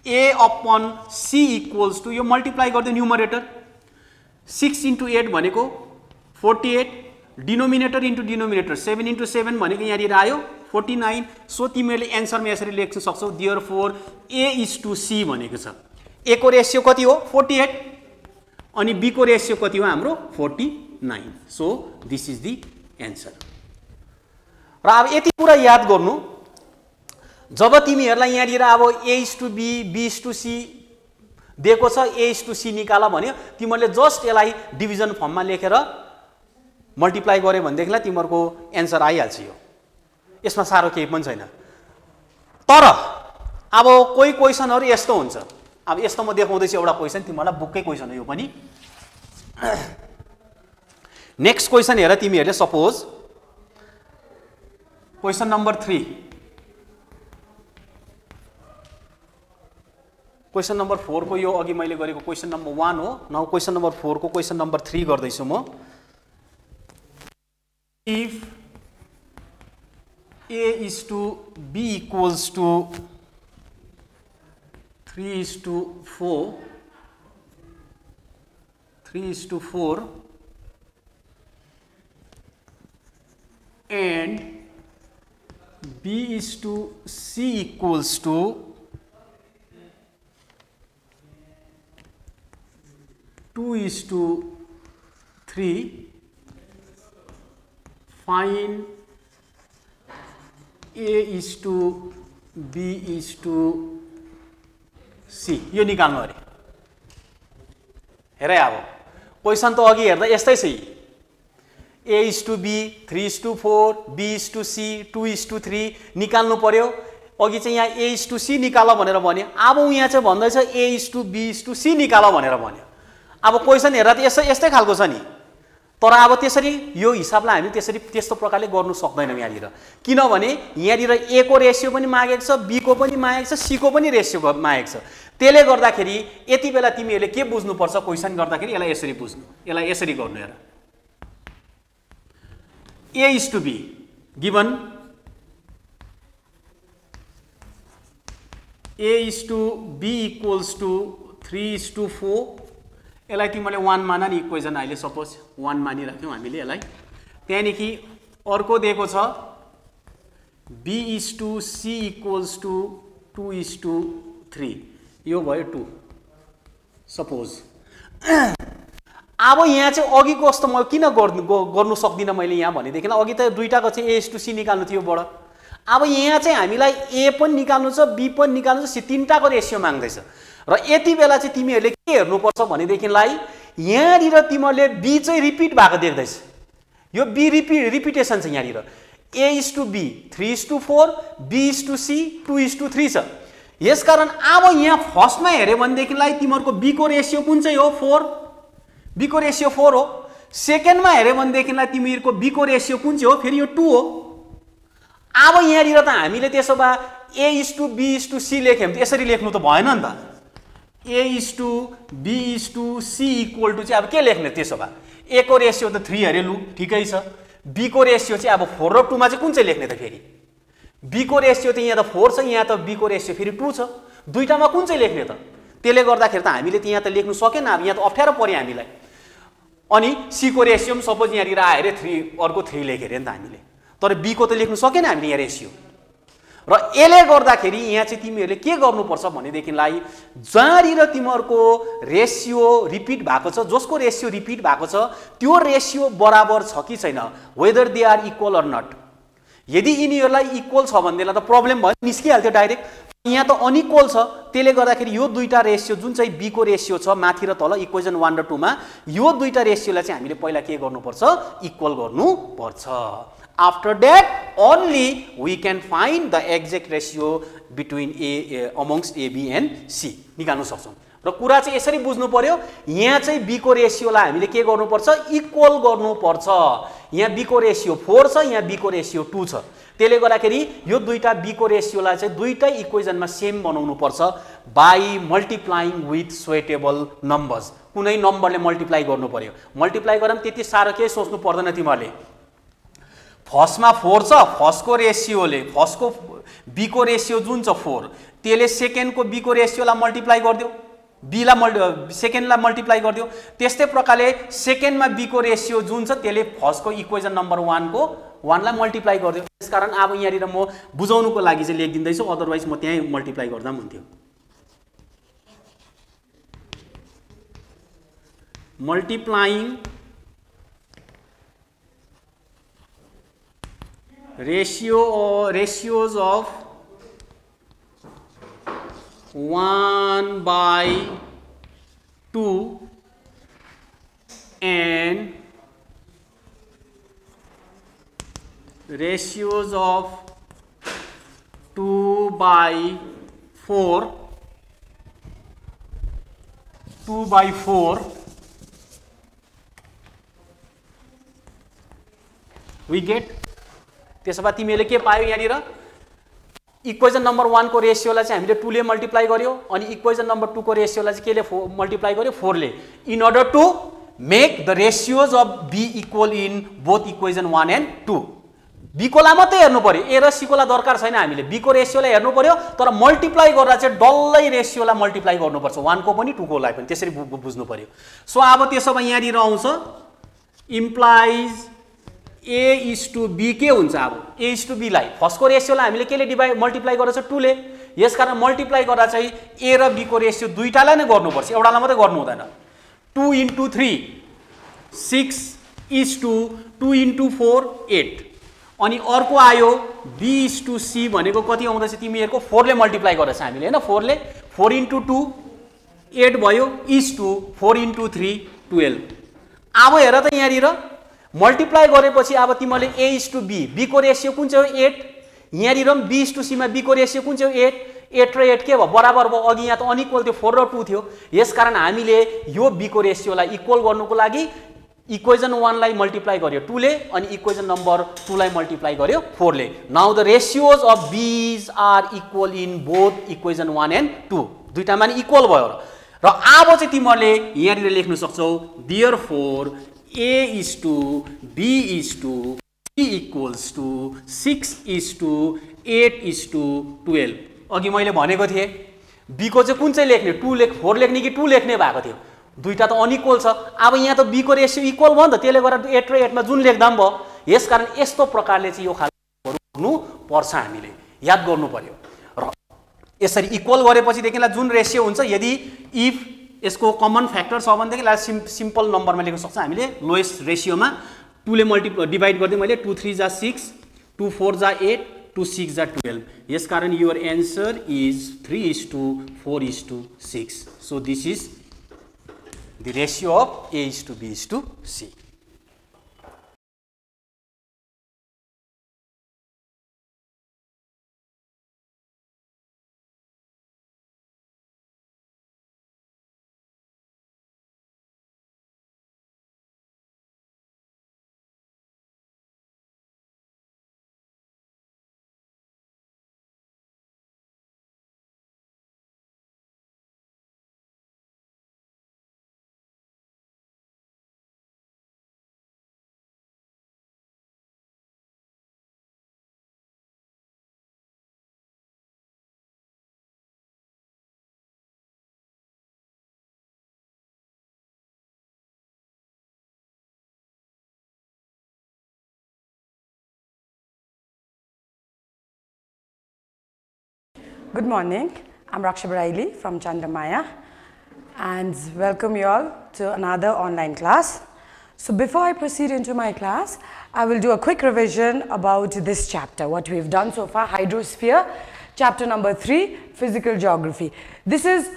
A upon C equals to यो मल्टिप्लाई गरिदियो न्युमरेटर सिक्स इन्टु एट भनेको forty eight denominator into denominator seven into seven भनेको यहाँनिर आयो फोर्टी नाइन सो तिमीहरूले एन्सरमा यसरी लेख्न सक्छौ। Therefore A is to C भनेको छ। ए को रेसियो कति हो? Forty eight. अनि बीको रेसियो कति हो? हाम्रो forty nine. So this is the answer र अब यति कुरा याद गर्नु। जब तिमीहरूलाई यहाँनिर अब A is to B B to C दिएको छ ए इस टु सी निकाल भन्यो तिमीहरूले जस्ट यसलाई डिभिजन फर्ममा लेखेर मल्टिप्लाई गऱ्यो भनेदेखिलाई तिमीहरूको एन्सर आइहाल्छ यो। यसमा साह्रो केही पनि छैन। तर अब कोही क्वेसनहरू यस्तो हुन्छ। अब यस्तो म देखाउँदैछु एउटा क्वेसन तिमीहरूलाई बुककै क्वेसन हो यो पनि। नेक्स्ट क्वेसन हेर तिमीहरूले suppose question number three question number फोरको यो अघि मैले गरेको क्वेसन नम्बर वान हो। न क्वेसन नम्बर फोरको क्वेसन नम्बर थ्री गर्दैछु म। If A is to B equals to 3 is to 4 3 is to 4 and B is to C equals to 2 is to 3 find A is to B is to c. यो निकाल्नु अरे हेर अब question त अघि हेर्दा यस्तै छ A is to B three is to four B is to C two is to three निकाल्नु पर्यो अघि चाहिँ यहाँ ए इज टु सी निकाल भनेर भन्यो अब यहाँ चाहिँ भन्दैछ A is to B is to C निकाल भनेर भन्यो अब क्वेसन हेर्दा त यस्तै यस्तै खालको छ नि तर अब त्यसरी यो हिसाबलाई हामी त्यसरी त्यस्तो प्रकारले गर्नु सक्दैनौँ यहाँनिर। किनभने यहाँनिर ए को रेसियो पनि मागेको छ बीको पनि मागेको छ सीको पनि रेसियो मागेको छ। त्यसले गर्दाखेरि यति बेला तिमीहरूले के बुझ्नुपर्छ क्वेसन गर्दाखेरि यसलाई यसरी बुझ्नु। यसलाई यसरी गर्नु हेर। A is to be given A is to B equals to 3 is to 4 यसलाई तिमीले वान मान नि इक्वेजन अहिले सपोज वान मानिराख्यौँ हामीले यसलाई। त्यहाँदेखि अर्को दिएको छ B is to C equals to two is to three यो भयो टु सपोज अब यहाँ चाहिँ अघिको जस्तो म किन गर्नु गर्नु सक्दिनँ मैले यहाँ भनेदेखि अघि त दुइटाको चाहिँ एस टु सी निकाल्नु थियो बाट अब यहाँ चाहिँ हामीलाई ए पनि निकाल्नु छ बी पनि निकाल्नु छ सी तिनवटाको रेसियो माग्दैछ। र यति बेला चाहिँ तिमीहरूले के हेर्नुपर्छ भनेदेखिलाई यहाँनिर तिमीहरूले बी चाहिँ रिपिट भएको देख्दैछ। यो बी रिपिट रिपिटेसन छ यहाँनिर। A is to B three is to four B is to C two is to three छ। यसकारण अब यहाँ फर्स्टमा हेऱ्यो भनेदेखिलाई तिमीहरूको बीको रेसियो कुन चाहिँ हो? फोर बीको रेसियो फोर हो। सेकेन्डमा हेऱ्यो भनेदेखिलाई तिमीहरूको बीको रेसियो कुन चाहिँ हो? फेरि यो टू हो। अब यहाँनिर त हामीले त्यसो भए A is to B is to C लेख्यो त यसरी लेख्नु त भएन नि त। A is to B is to C equal to चाहिँ अब के लेख्ने त्यसो भए? ए को रेसियो त थ्री अरे लु ठिकै छ। बीको रेसियो चाहिँ अब फोर र टूमा चाहिँ कुन चाहिँ लेख्ने त फेरि? बीको रेसियो त यहाँ त फोर छ यहाँ त बीको रेसियो फेरि टू छ। दुइटामा कुन चाहिँ लेख्ने त? त्यसले गर्दाखेरि त हामीले त यहाँ त लेख्नु सकेन अब यहाँ त अप्ठ्यारो पऱ्यो हामीलाई। अनि सीको रेसियो पनि सपोज यहाँनिर आयो अरे थ्री अर्को थ्री लेख्यो अरे नि त हामीले। तर बीको त लेख्नु सकेन हामीले यहाँ रेसियो र यसले गर्दाखेरि यहाँ चाहिँ तिमीहरूले के गर्नुपर्छ भनेदेखिलाई जहाँनिर तिमीहरूको रेसियो रिपिट भएको छ जसको रेसियो रिपिट भएको छ त्यो रेसियो बराबर छ कि छैन whether they are equal or not यदि यिनीहरूलाई इक्वल छ भनेदेखिलाई त प्रब्लम भयो निस्किहाल्थ्यो डाइरेक्ट यहाँ त अनइक्वल छ त्यसले गर्दाखेरि यो दुईवटा रेसियो जुन चाहिँ बीको रेसियो छ माथि र तल इक्वेजन वान र टूमा यो दुईवटा रेसियोलाई चाहिँ हामीले पहिला के गर्नुपर्छ? इक्वल गर्नुपर्छ। After that only we can find the exact ratio between A amongst A B and C निकाल्नु सक्छौँ। र कुरा चाहिँ यसरी बुझ्नु पर्यो यहाँ चाहिँ बीको रेसियोलाई हामीले के गर्नुपर्छ? इक्वल गर्नुपर्छ। यहाँ बीको रेसियो फोर छ यहाँ बीको रेसियो टू छ। त्यसले गर्दाखेरि यो दुईवटा बीको रेसियोलाई चाहिँ दुईटै इक्वेजनमा सेम बनाउनु पर्छ by multiplying with suitable numbers कुनै नम्बरले मल्टिप्लाई गर्नु पर्यो। मल्टिप्लाई गरेर त्यति साह्रो केही सोच्नु पर्दैन तिमीहरूले। फर्स्टमा फोर छ फर्स्टको रेसियोले फर्स्टको बीको रेसियो जुन छ फोर त्यसले सेकेन्डको बीको रेसियोलाई मल्टिप्लाई गरिदियो बीलाई मल्टि सेकेन्डलाई मल्टिप्लाई गरिदियो त्यस्तै प्रकारले सेकेन्डमा बीको रेसियो जुन छ त्यसले फर्स्टको इक्वेजन नम्बर वानको वानलाई मल्टिप्लाई गरिदियो। त्यसकारण अब यहाँनिर म बुझाउनुको लागि चाहिँ लेखिदिँदैछु अदरवाइज म त्यहीँ मल्टिप्लाई गर्दा पनि हुन्थ्यो। Multiplying ratio or ratios of 1 by 2 and ratios of 2 by 4 2 by 4 we get त्यसो भए तिमीले के पायो यहाँनिर? इक्वेजन नम्बर वानको रेसियोलाई चाहिँ हामीले टूले मल्टिप्लाई गर्यो अनि इक्वेजन नम्बर टूको रेसियोलाई चाहिँ केले फो मल्टिप्लाई गर्यो? फोरले in order to make the ratios of B equal in both equation one and two बीकोलाई मात्रै हेर्नु पऱ्यो ए र सीकोलाई दरकार छैन हामीले। बीको रेसियोलाई हेर्नु पऱ्यो तर मल्टिप्लाई गर्दा चाहिँ डल्लै रेसियोलाई मल्टिप्लाई गर्नुपर्छ। वानको पनि टूकोलाई पनि। त्यसरी बुझ्नु पऱ्यो सो अब त्यसो भए यहाँनिर आउँछ। Implies A is to B के हुन्छ अब? ए इज टु बीलाई फर्स्टको रेसियोलाई हामीले केले डिभाइड मल्टिप्लाई गरेर चाहिँ टूले यसकारण मल्टिप्लाई गर्दा चाहिँ ए र बीको रेसियो दुइटालाई नै गर्नुपर्छ। एउटालाई मात्रै गर्नु हुँदैन। Two into three six is to two into four eight अनि अर्को आयो बी इज टु सी भनेको कति आउँदैछ तिमीहरूको फोरले मल्टिप्लाई गरेछ हामीले होइन? फोरले फोर इन्टु टू एट भयो। Is to four into three twelve अब हेर त यहाँनिर। मल्टिप्लाई गरेपछि अब तिमीले ए इज टु बी बीको रेसियो कुन चाहिँ हो? एट यहाँनिर पनि बी इज टु सीमा बीको रेसियो कुन चाहिँ हो? एट एट र एट के भयो? बराबर भयो। अघि यहाँ त अनइक्वल थियो फोर र टू थियो। यसकारण हामीले यो बीको रेसियोलाई इक्वल गर्नुको लागि इक्वेजन वानलाई मल्टिप्लाई गर्यो टूले अनि इक्वेजन नम्बर टूलाई मल्टिप्लाई गर्यो फोरले now the ratios of B's are equal in both equation one and two दुइटामा नि इक्वल भयो। र अब चाहिँ तिमीहरूले यहाँनिर लेख्न सक्छौ therefore A is to B is to C equals to 6 is to 8 is to 12 अघि मैले भनेको थिएँ बीको चाहिँ कुन चाहिँ लेख्ने? टु लेख फोर लेख्ने कि टू लेख्ने भएको थियो? दुइटा त अनइक्वल छ। अब यहाँ त बीको रेसियो इक्वल भयो नि त त्यसले गर्दा एट र एटमा जुन लेख्दा पनि भयो यसकारण यस्तो प्रकारले चाहिँ यो खालको पर्छ हामीले। याद गर्नु पर्यो। र यसरी इक्वल गरेपछिदेखिलाई जुन रेसियो हुन्छ यदि इफ यसको कमन फ्याक्टर छ भनेदेखि सिम् सिम्पल नम्बरमा लेख्न सक्छ। हामीले लोएस्ट रेसियोमा टूले मल्टि डिभाइड गरिदिएँ मैले। टू थ्री जा सिक्स टू फोर जा एट टू सिक्स जा टुवेल्भ यसकारण your answer is three is to four is to six so this is the ratio of A is to B is to C Good morning. I'm Raksha Baraili from Chandramaya and welcome you all to another online class. So before I proceed into my class, I will do a quick revision about this chapter, what we've done so far, hydrosphere, chapter number 3, physical geography. This is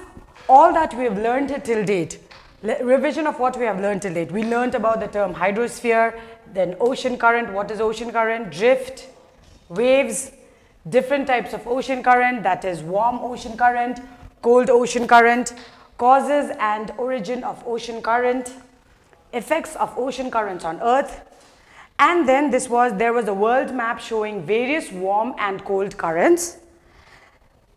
all that we have learned till date. Le revision of what we have learned till date. We learned about the term hydrosphere, then ocean current, what is ocean current, drift, waves, different types of ocean current that is warm ocean current, cold ocean current, causes and origin of ocean current, effects of ocean currents on earth and then this was there was a world map showing various warm and cold currents.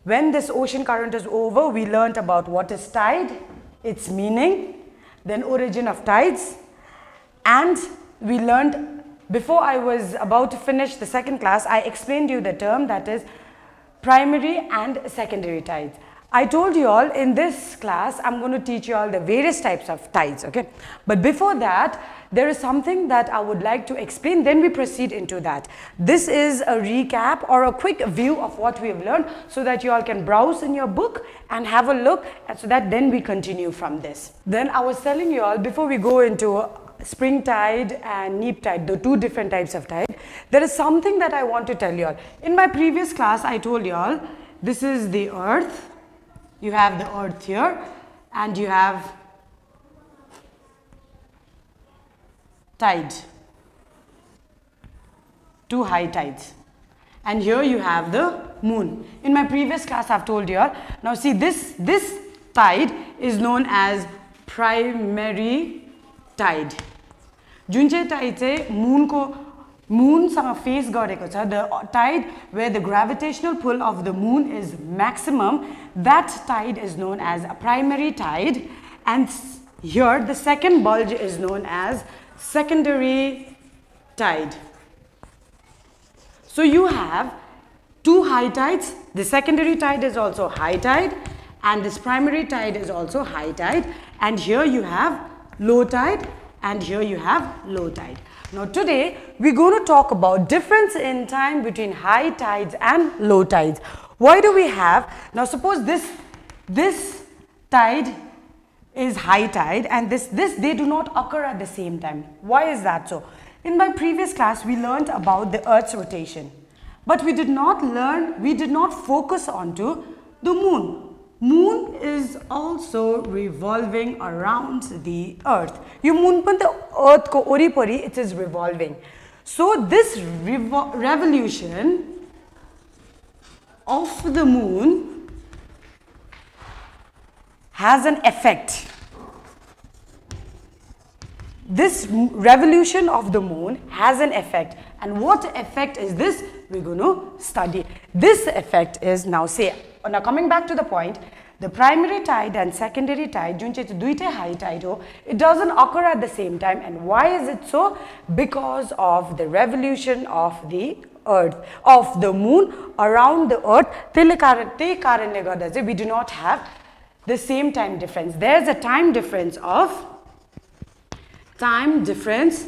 When this ocean current is over we learnt about what is tide, its meaning, then origin of tides and we learned before I was about to finish the second class, I explained you the term that is primary and secondary tides. I told you all in this class, I'm going to teach you all the various types of tides, okay? But before that, there is something that I would like to explain, then we proceed into that. This is a recap or a quick view of what we have learned so that you all can browse in your book and have a look so that then we continue from this. Then I was telling you all before we go into spring tide and neap tide, the two different types of tide, there is something that I want to tell you all. In my previous class, I told you all, this is the earth, you have the earth here, and you have tide, two high tides. And here you have the moon. In my previous class, I've told you all. Now see, this, this tide is known as primary tide. जुन चाहिँ tied चाहिँ मुनको मुनसँग face गरेको छ the tide where the gravitational pull of the moon is maximum that tide is known as a primary tide and here the second bulge is known as secondary tide. So you have two high tides, the secondary tide is also high tide and this primary tide is also high tide and here you have low tide and here you have low tide. Now today we're going to talk about difference in time between high tides and low tides. Why do we have, now suppose this, this tide is high tide and this, this they do not occur at the same time. Why is that so? In my previous class we learned about the earth's rotation but we did not learn, we did not focus onto the moon. Moon is also revolving around the earth. You moon pan the earth ko ori pari it is revolving. So this revolution of the moon has an effect. This revolution of the moon has an effect. And what effect is this? We're going to study. This effect is now say, oh, now coming back to the point, the primary tide and secondary tide, it doesn't occur at the same time. And why is it so? Because of the revolution of the earth, of the moon around the earth. We do not have the same time difference. There's a time difference of time difference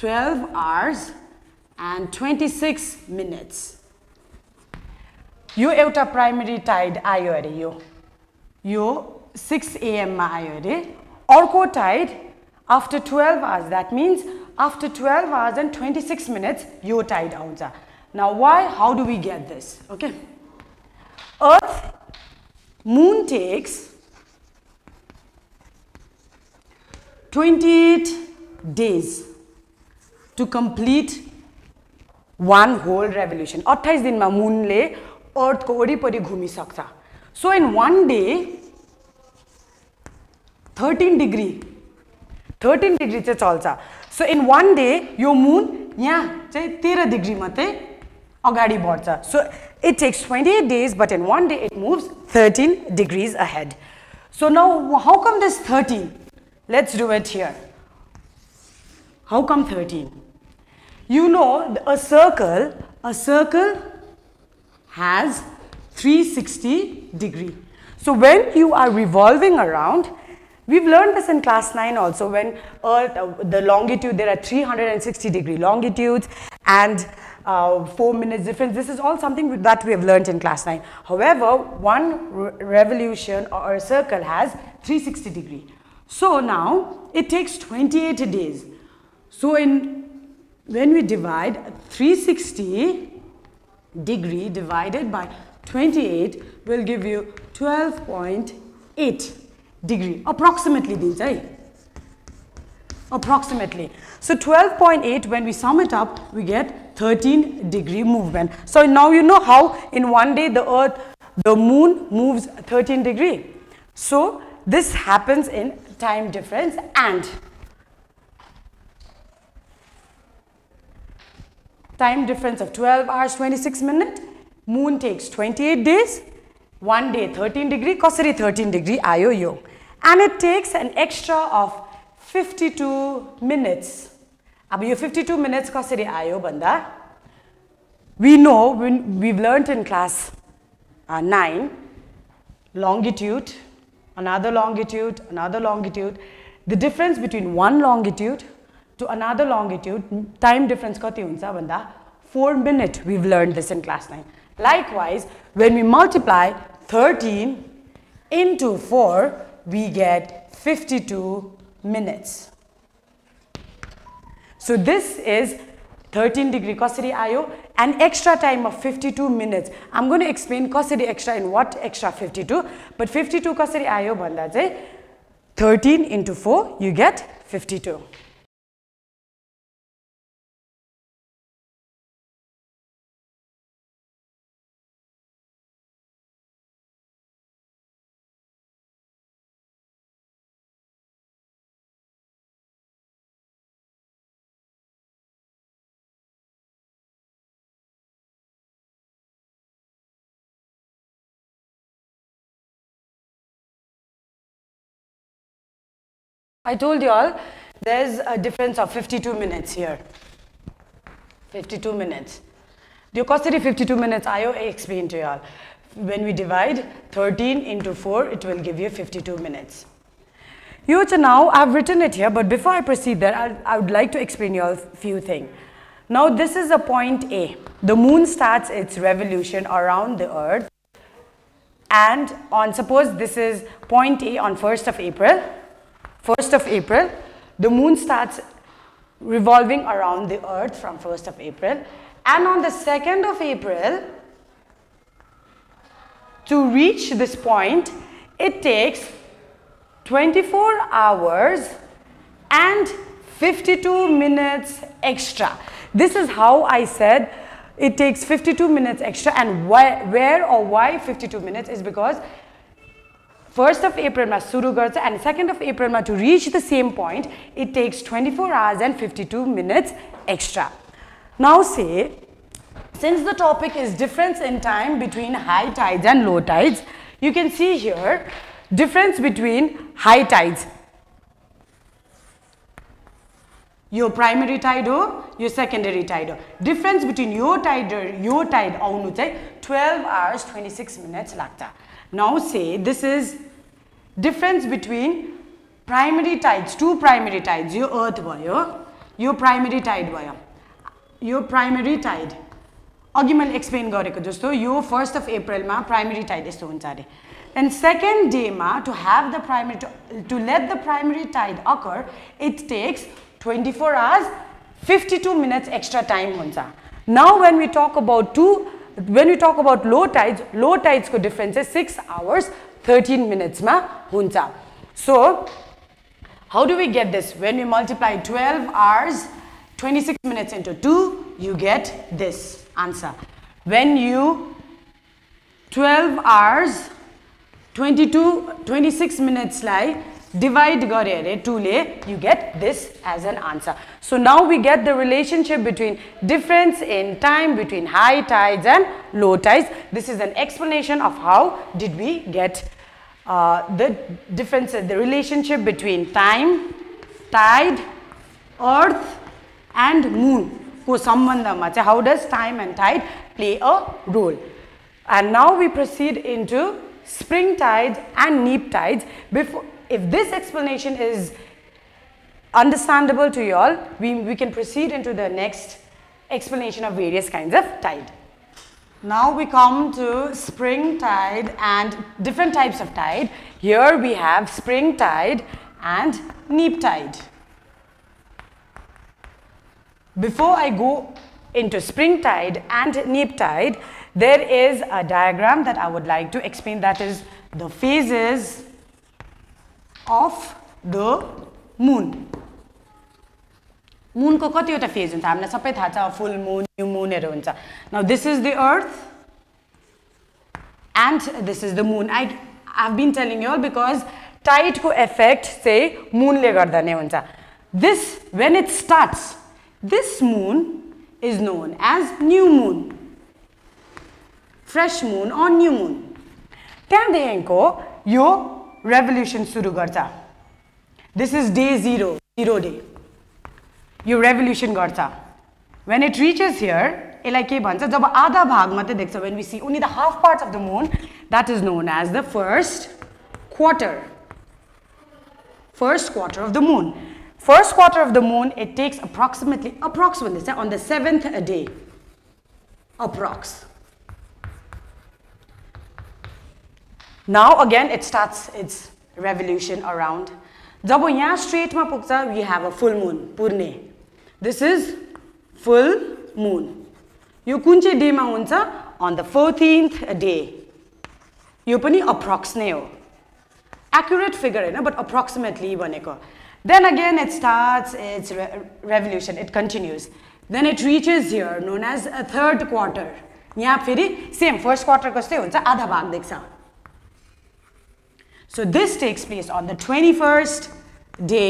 12 hours and 26 minutes. यो एउटा primary tied आयो अरे यो यो six एएममा आयो अरे अर्को tide after twelve hours that means after twelve hours and twenty six minutes यो टाइड आउँछ न why how do we get this okay earth moon takes twenty eight days to complete one whole revolution अट्ठाइस दिनमा मुनले अर्थको वरिपरि घुमिसक्छ so in one day thirteen degree thirteen degree चाहिँ चल्छ so in one day यो मुन यहाँ चाहिँ तेह्र डिग्री मात्रै अगाडि बढ्छ so it takes twenty eight days but in one day it moves thirteen degrees ahead so now how come this thirteen let's do it here How come 13? You know a circle, a circle has 360 degree. So when you are revolving around, we've learned this in class 9 also when earth, the longitude, there are 360 degree longitudes and uh, 4 minutes difference. This is all something that we have learned in class 9. However, one revolution or a circle has 360 degree. So now it takes 28 days so in when we divide 360 degree divided by 28 will give you 12.8 degree. Approximately right eh? approximately. So 12.8 when we sum it up we get 13 degree movement. So now you know how in one day the earth the moon moves 13 degree. So this happens in time difference and time difference of 12 hours 26 minutes moon takes 28 days one day 13 degree कसरी 13 degree ayo yo and it takes an extra of 52 minutes अब यो 52 minutes कसरी आयो भन्दा we know when we've learned in class uh, 9 longitude another longitude another longitude the difference between one longitude to another longitude, time difference kati huncha bhanda 4 minute we've learned this in class 9. Likewise, when we multiply 13 into 4, we get 52 minutes. So this is 13 degree कसरी आयो and extra time of 52 minutes. I'm going to explain कसरी extra in what extra 52. But 52 कसरी आयो भन्दा चाहिँ 13 into 4 you get 52. I told you all there's a difference of 52 minutes here. 52 minutes. Ducosity 52 minutes, I explained to you all. When we divide 13 into 4, it will give you 52 minutes. You to now, I've written it here, but before I proceed there, I, I would like to explain you all a few things. Now this is a point A. The moon starts its revolution around the earth and on suppose this is point A on 1st of April 1st of April, the moon starts revolving around the earth from 1st of April. And on the 2nd of April, to reach this point, it takes 24 hours and 52 minutes extra. This is how I said it takes 52 minutes extra and why, where or why 52 minutes is because first of अप्रिलमा सुरु गर्छ and second of अप्रिलमा to reach the same point it takes twenty four hours and fifty two minutes extra now say since the topic is difference in time between high tides and low tides, you can see here difference between high tides. यो primary tied हो यो secondary tied हो difference between यो tied र यो tied आउनु चाहिँ twelve hours twenty six minutes लाग्छ Now say this is difference between primary tides, two primary tides, यो earth भयो यो primary tide भयो यो primary tide अघि मैले एक्सप्लेन गरेको जस्तो यो फर्स्ट अफ अप्रिलमा प्राइमेरी टाइड यस्तो हुन्छ अरे एन्ड सेकेन्ड डेमा to have the primary to let the primary tide occur it takes twenty four hours fifty two minutes extra time हुन्छ now when we talk about to when we talk about low tides, low tides ko difference is 6 hours 13 minutes ma huncha. So, how do we get this? When we multiply 12 hours 26 minutes into 2, you get this answer. When you 12 hours 22 26 minutes like divide garere eh? 2le you get this as an answer. So now we get the relationship between difference in time between high tides and low tides. This is an explanation of how did we get uh, the difference the relationship between time tide earth and moon. Ko how does time and tide play a role? And now we proceed into spring tides and neap tides. Before if this explanation is understandable to you all, we, we can proceed into the next explanation of various kinds of tide. Now we come to spring tide and different types of tide. Here we have spring tide and neap tide. Before I go into spring tide and neap tide, there is a diagram that I would like to explain that is the phases the moon. Moon ko कतिवटा phase हुन्छ? हामीलाई सबै थाहा छ full moon new मुनहरू हुन्छ। Now this is the earth and this is the moon I I been telling you because टाइडको effect चाहिँ मुनले गर्दा नै हुन्छ। This when it starts this moon is known as new moon fresh moon on new moon त्यहाँदेखिको यो revolution सुरु गर्छ this is day zero zero day यो रेभोल्युसन गर्छ वेन इट रिचेस हियर यसलाई के भन्छ जब आधा भाग मात्रै देख्छ when we see only the half part of the moon that is known as the first quarter first quarter of the moon. First quarter of the moon, it takes approximately, approximately, say, on the seventh a day, Now again, it starts its revolution around जब यहाँ स्ट्रेटमा पुग्छ we have a full moon पूर्णे This is full moon. You कुन चाहिँ डेमा हुन्छ on the fourteenth day यो पनि अप्रोक्स नै हो एक्युरेट फिगर होइन बट अप्रोक्सिमेटली भनेको then again it starts its revolution it continues then it reaches here known as a third quarter यहाँ फेरि सेम फर्स्ट क्वार्टर कस्तै हुन्छ आधा भाग देख्छ so this takes place on the twenty first day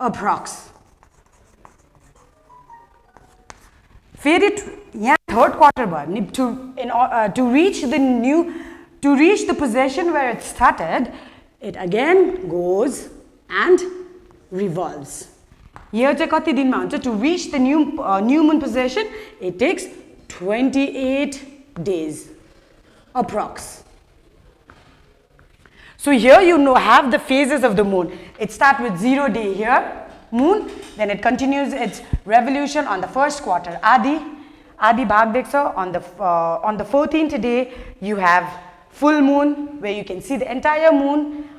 approx फेरि यहाँ third quarter भयो भने to in to reach the new to reach the position where it started it again goes and revolves यो चाहिँ कति दिनमा हुन्छ to reach the new new moon position it takes twenty eight days approx So here you know have the phases of the moon. It starts with zero day here, moon, then it continues its revolution on the first quarter, Adi, Adi Bhagdeksa. On the, uh, on the 14th day, you have full moon where you can see the entire moon.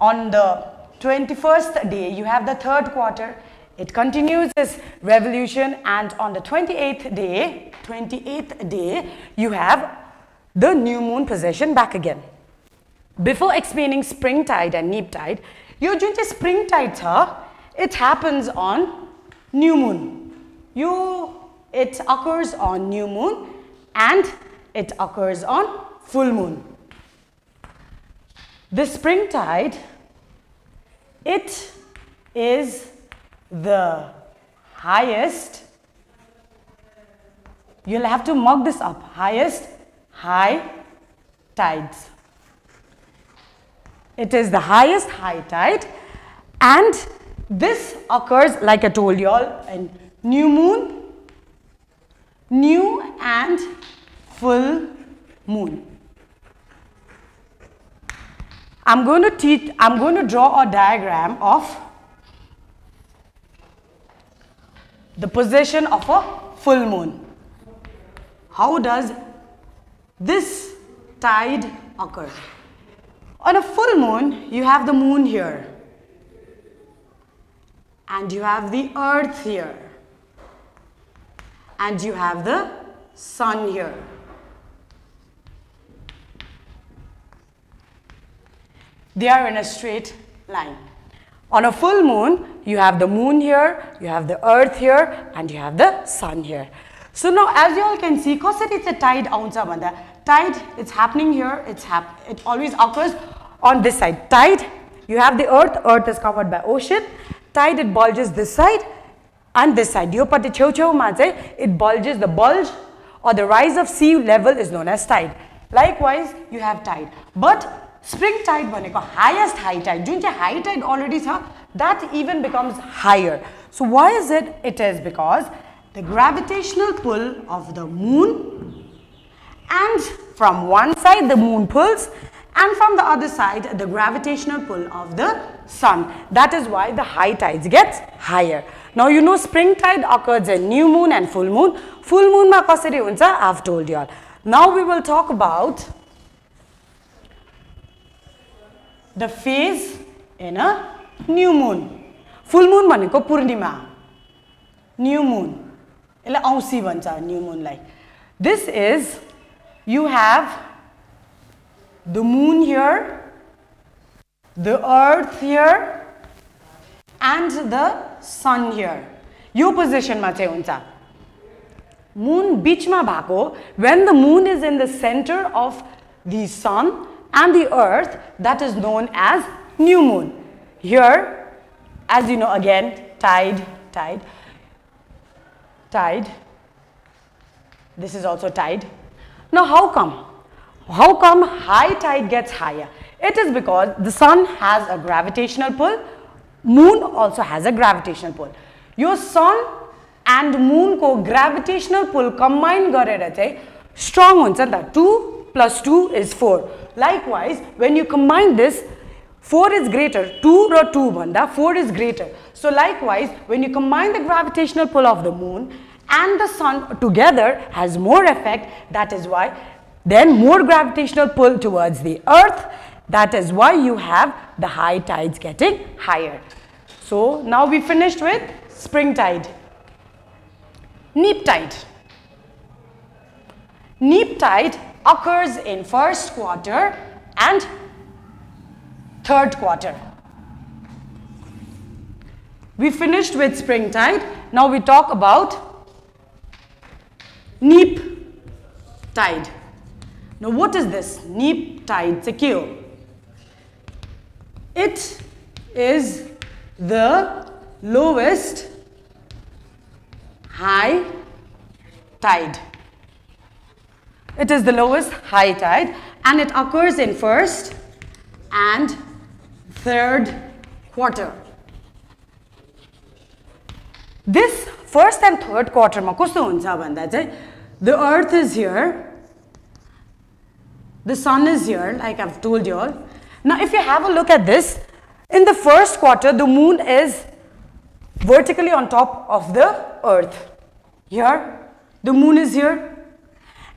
On the 21st day, you have the third quarter. It continues its revolution and on the 28th day, 28th day, you have the new moon possession back again. Before explaining spring tide and neap tide, यो जुन चाहिँ spring tide छ, it happens on new moon. यो it occurs on new moon and it occurs on full moon. The spring tide, it is the highest, you'll have to mug this up, highest high tides. It is the highest high tide and this occurs like I told you all in new moon, new and full moon. I'm going to teach, I'm going to draw a diagram of the position of a full moon. How does this tide occur? On a full moon, you have the moon here. And you have the earth here. And you have the sun here. They are in a straight line. On a full moon, you have the moon here, you have the earth here, and you have the sun here. So now as you all can see, कसरी चाहिँ tide आउँछ भन्दा tide it's happening here, it's hap it always occurs on this side. Tide, you have the earth, earth is covered by ocean. Tide it bulges this side and this side. यो पट्टि छेउछेउमा चाहिँ it bulges the bulge or the rise of sea level is known as tide. Likewise, you have tide. But spring tide भनेको highest high tide जुन चाहिँ high tide already छ that even becomes higher. So why is it? It is because the gravitational pull of the moon and from one side the moon pulls and from the other side the gravitational pull of the sun. That is why the high tides gets higher. Now you know spring tide occurs in new moon and full moon. Full moon ma kasari huncha I have told you all. Now we will talk about the phase in a new moon. Full moon भनेको पूर्णिमा new मुन यसलाई औँसी भन्छ new मुनलाई this is you have the moon here the earth here and the sun here यो पोजिसनमा चाहिँ हुन्छ मुन बिचमा भएको when the moon is in the center of the sun and the earth that is known as new moon here as you know again tide tide tide this is also tide now how come how come high tide gets higher it is because the sun has a gravitational pull moon also has a gravitational pull your sun and moon को gravitational pull combine गरेर चाहिँ strong हुन्छ नि त 2 plus 2 is 4 likewise when you combine this 4 is greater, 2 or 2 bhanda, 4 is greater. So likewise, when you combine the gravitational pull of the moon and the sun together has more effect, that is why then more gravitational pull towards the earth, that is why you have the high tides getting higher. So now we finished with spring tide. neap tide. Neap tide occurs in first quarter and third quarter. We finished with spring tide. Now we talk about neap tide. Now what is this neap tide secure? It is the lowest high tide. It is the lowest high tide and it occurs in first and third quarter. This first and third quarter ma kasto huncha bhanda chai the earth is here the sun is here like I've told you all. Now if you have a look at this in the first quarter the moon is vertically on top of the earth. Here the moon is here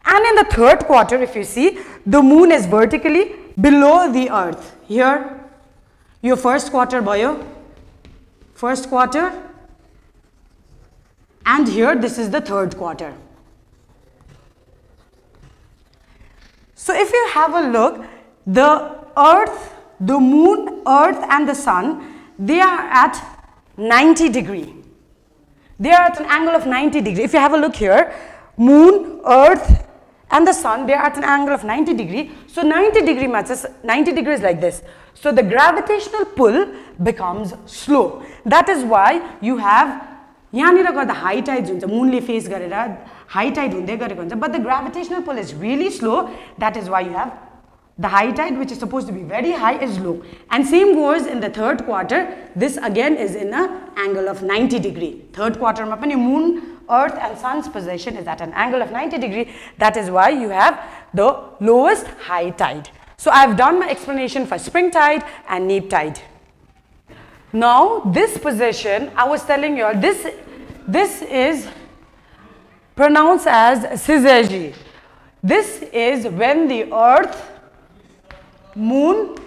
and in the third quarter, if you see, the moon is vertically below the earth. Here, your first quarter boyo. Oh. first quarter, and here this is the third quarter. So if you have a look, the earth, the moon, earth and the sun, they are at 90 degree. They are at an angle of 90 degree. If you have a look here, moon, earth and the sun they are at an angle of 90 degree so 90 degree matches 90 degrees like this so the gravitational pull becomes slow that is why you have यहाँनिर गर्दा high tied हुन्छ मुनले face गरेर high tied हुँदै गरेको हुन्छ but the gravitational pull is really slow that is why you have the high tide which is supposed to be very high is low and same goes in the third quarter this again is in a angle of 90 degree third quarter ma pani moon earth and sun's position is at an angle of 90 degree that is why you have the lowest high tide so i have done my explanation for spring tide and neap tide now this position i was telling you all this this is pronounced as syzygy this is when the earth moon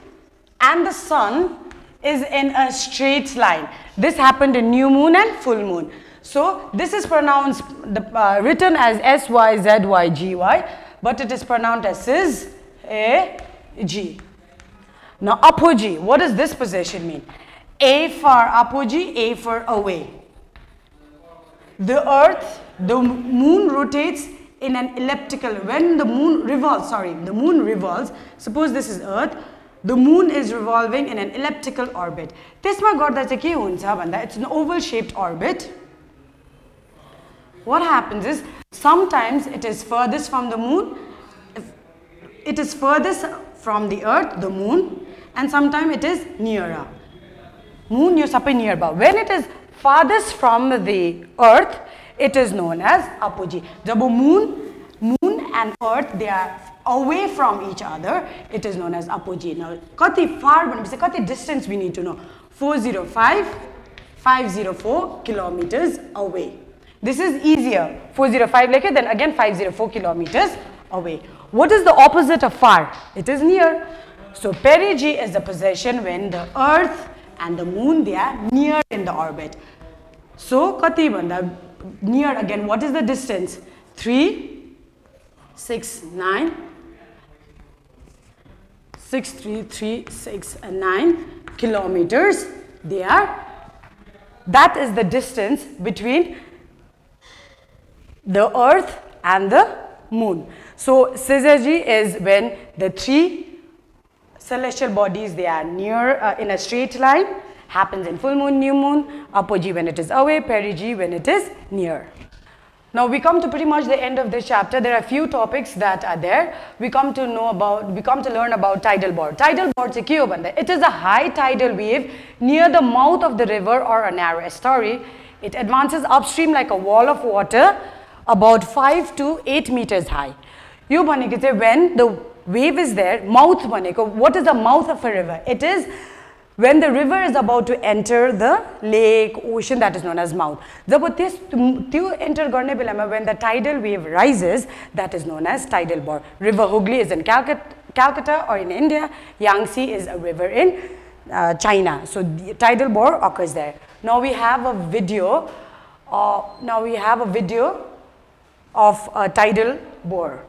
and the sun is in a straight line. This happened in new moon and full moon. So this is pronounced, the, uh, written as S-Y-Z-Y-G-Y, but it is pronounced as Sis, A, G. Now apogee, what does this position mean? A for apogee, A for away. The earth, the moon rotates in an elliptical when the moon revolves sorry the moon revolves suppose this is earth the moon is revolving in an elliptical orbit त्यसमा गर्दा चाहिँ के हुन्छ भन्दा it's an oval shaped orbit what happens is sometimes it is furthest from the moon it is furthest from the earth the moon and sometimes it is nearer moon यो सबै nearby when it is farthest from the earth it is known as apogee. The moon, moon and earth, they are away from each other, it is known as apogee. Now, kati far, kati distance we need to know. 405, 504 kilometers away. This is easier. 405 like it, then again 504 kilometers away. What is the opposite of far? It is near. So perigee is the position when the earth and the moon they are near in the orbit. So kati banda near again, what is the distance? 3, 6, 9, 6, 3, 3, 6, and 9 kilometers. They are. That is the distance between the earth and the moon. So, syzygy is when the three celestial bodies, they are near uh, in a straight line happens in full moon, new moon, apogee when it is away, perigee when it is near. Now we come to pretty much the end of this chapter. There are a few topics that are there. We come to know about, we come to learn about tidal bore. Tidal bore It is a high tidal wave near the mouth of the river or a narrow estuary. It advances upstream like a wall of water about 5 to 8 meters high. You when the wave is there, mouth what is the mouth of a river? It is when the river is about to enter the lake, ocean that is known as mouth. जब त्यस त्यो enter गर्ने बेलामा when the tidal wave rises that is known as tidal bore. River Hooghly is in Calcutta, Calcutta or in India. Yangtze is a river in uh, China. So the tidal bore occurs there. Now we have a video Uh, now we have a video of a tidal bore.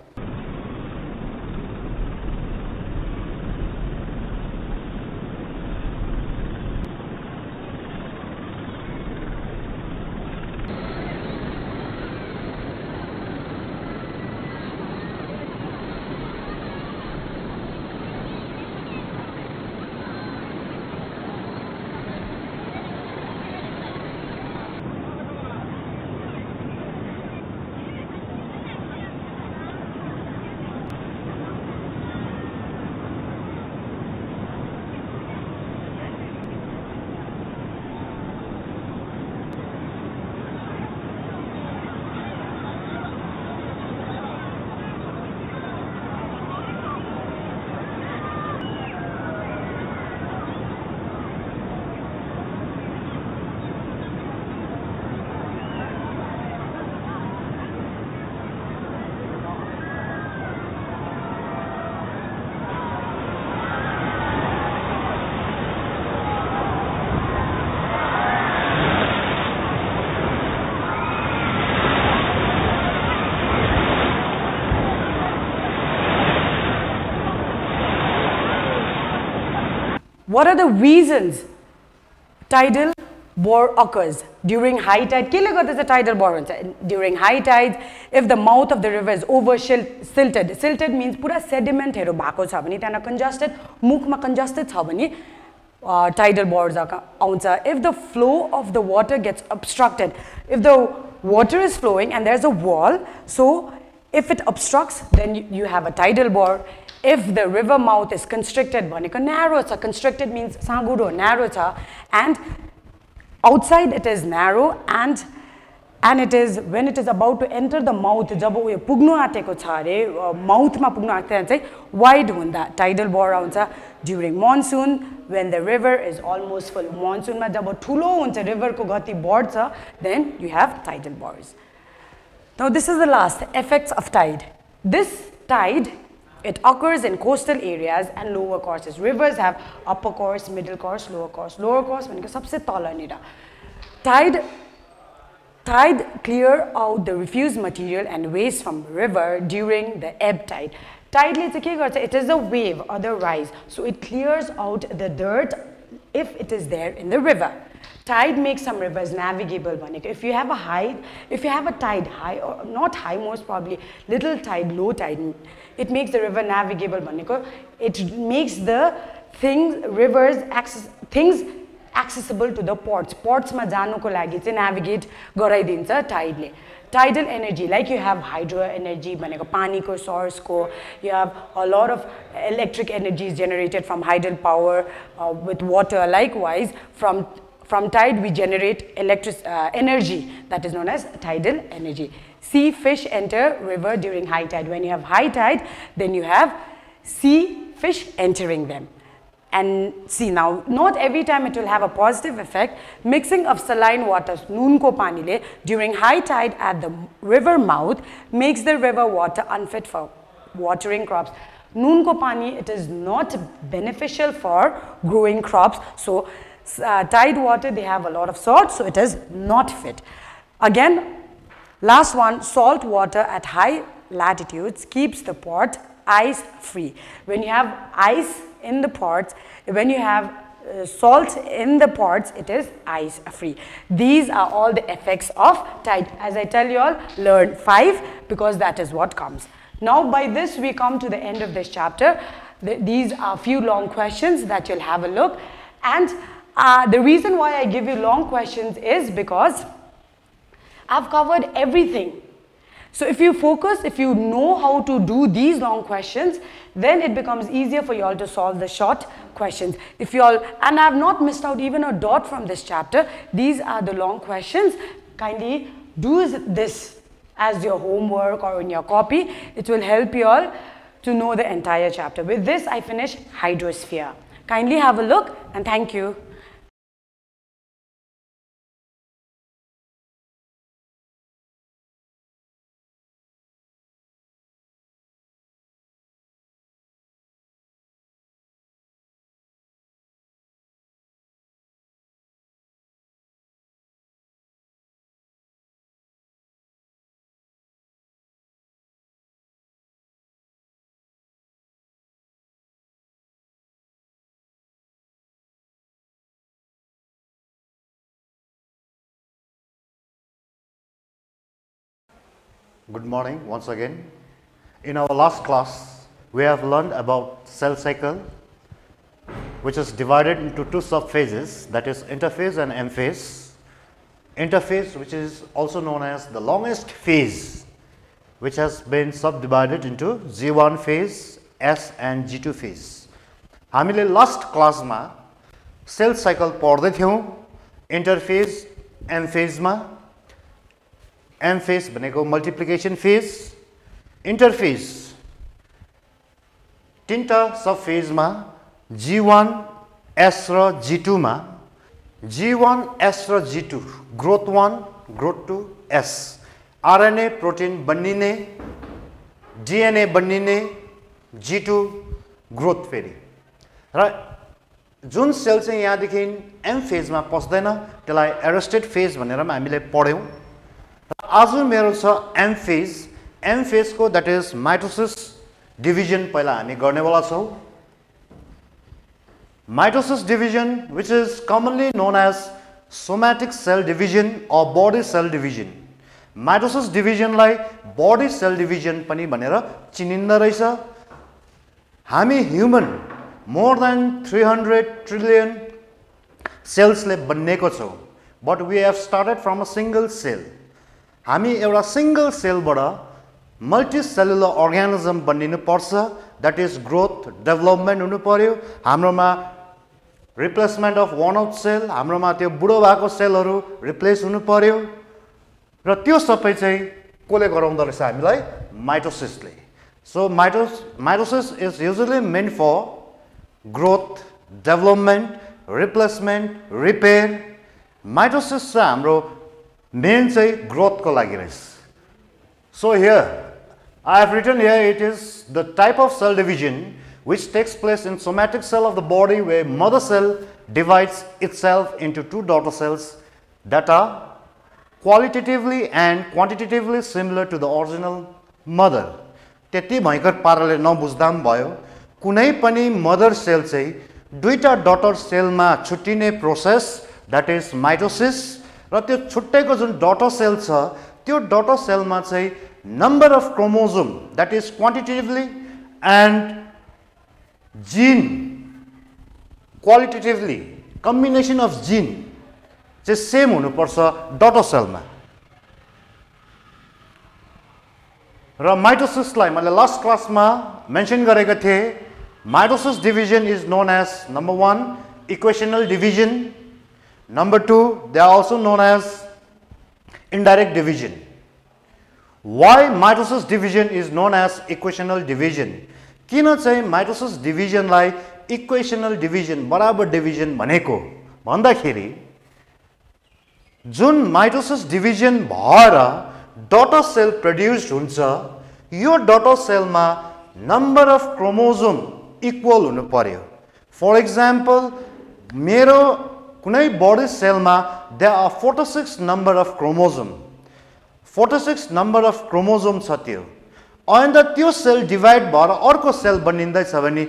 What are the reasons tidal bore occurs during high tide? Kilagot is a tidal bore. During high tides, if the mouth of the river is over silted, silted means pura sediment hero bako chavani, tana congested, mukma congested chavani, uh, tidal bores auncha. If the flow of the water gets obstructed, if the water is flowing and there's a wall, so if it obstructs, then you, you have a tidal bore if the river mouth is constricted भनेको narrow छ constricted means साँगुरो narrow छ and outside it is narrow and and it is when it is about to enter the mouth जब उयो पुग्नु आँटेको छ अरे माउथमा पुग्नु आँटेको चाहिँ वाइड हुँदा टाइडल बोर आउँछ during monsoon when the river is almost full मनसुनमा जब ठुलो हुन्छ रिभरको गति बढ्छ then you have tidal bores Now this is the last effects of tide. This tide it occurs in coastal areas and lower courses. Rivers have upper course, middle course, lower course. Lower course भनेको सबसे तल Tide tide clear out the refuse material and waste from river during the ebb tide. Tide it is a wave or the rise. So it clears out the dirt if it is there in the river. Tide makes some rivers navigable If you have a high, if you have a tide high or not high, most probably little tide, low tide, it makes the river navigable It makes the things, rivers, access, things accessible to the ports. Ports ma जानुको लागि चाहिँ navigate गराइदिन्छ tide tidal energy like you have hydro energy भनेको पानीको sourceको you have a lot of electric energy is generated from hydel power uh, with water likewise from from tide, we generate electric uh, energy that is known as tidal energy. Sea fish enter river during high tide. When you have high tide, then you have sea fish entering them. And see now, not every time it will have a positive effect. Mixing of saline waters, noon ko pani during high tide at the river mouth makes the river water unfit for watering crops. Noon ko pani, it is not beneficial for growing crops. So uh, tide water, they have a lot of salt, so it is not fit. Again, last one, salt water at high latitudes keeps the pot ice free. When you have ice in the pots, when you have uh, salt in the pots, it is ice free. These are all the effects of tide. As I tell you all, learn five because that is what comes. Now by this we come to the end of this chapter. The, these are few long questions that you'll have a look and uh, the reason why I give you long questions is because I've covered everything. So if you focus, if you know how to do these long questions, then it becomes easier for you all to solve the short questions. If you all, and I have not missed out even a dot from this chapter, these are the long questions. Kindly do this as your homework or in your copy. It will help you all to know the entire chapter. With this, I finish hydrosphere. Kindly have a look and thank you. Good morning once again. In our last class, we have learned about cell cycle, which is divided into two subphases, that is interphase and M phase. Interphase, which is also known as the longest phase, which has been subdivided into G1 phase, S and G2 phase. हामीले last क्लासमा cell cycle पढ्दै थियौँ interphase am फेजमा am phase भनेको multiplication phase interphase तिनवटा sub फेजमा जी one S र जी टूमा जी one S र G two growth one growth two S RNA protein बनिने DNA बनिने जी टू ग्रोथ फेरि। र जुन सेल चाहिँ यहाँदेखि एम फेजमा पस्दैन त्यसलाई एरोस्टेड फेज भनेर पनि हामीले पढ्यौँ। आज मेरो छ am phase am फेजको that is mitosis division पहिला हामी गर्नेवाला छौँ mitosis division which is commonly known as somatic cell division a body cell division mitosis डिभिजनलाई body cell division पनि भनेर चिनिँदो रहेछ हामी human more than three hundred trillion सेल्सले बनिएको छौँ but we have started from a single cell हामी एउटा single सेलबाट मल्टिसेलुलर organism बनिनु पर्छ। द्याट इज ग्रोथ डेभलपमेन्ट हुनु पऱ्यो हाम्रोमा replacement of worn out cell हाम्रोमा त्यो बुढो भएको सेलहरू रिप्लेस हुनु पऱ्यो र त्यो सबै चाहिँ कसले गराउँदो रहेछ हामीलाई? माइटोसिसले so mitos mitosis is usually meant for growth development replacement repair mitosis चाहिँ हाम्रो मेन चाहिँ ग्रोथको लागि रहेछ so here I have written here it is the type of cell division which takes place in somatic cell of the body where mother cell divides itself into two daughter cells that are qualitatively and quantitatively similar to the original mother. त्यति भयङ्कर पाराले नबुझ्दा पनि भयो कुनै पनि mother sale चाहिँ दुईवटा daughter सेलमा छुट्टिने प्रोसेस द्याट इज माइटोसिस र त्यो छुट्टेको जुन डटर सेल छ त्यो डटर सेलमा चाहिँ number of chromosome that is quantitatively and gene qualitatively combination of जिन चाहिँ सेम हुनुपर्छ डटर सेलमा र माइटोसिसलाई मैले लास्ट क्लासमा मेन्सन गरेको थिएँ Mitosis division is known as number one, equational division. Number two, they are also known as indirect division. Why mitosis division is known as equational division? किन चाहिँ माइटोसिस डिभिजनलाई इक्वेसनल डिभिजन बराबर division भनेको भन्दाखेरि जुन mitosis division भएर daughter cell produced हुन्छ यो डटर सेलमा नम्बर अफ क्रोमोजोम इक्वल हुनु पर्यो फर इक्जाम्पल मेरो कुनै बडी सेलमा they are forty six number of chromosome forty six number of chromosome छ त्यो. अन्त त्यो सेल डिभाइड भएर अर्को सेल बनिँदैछ भने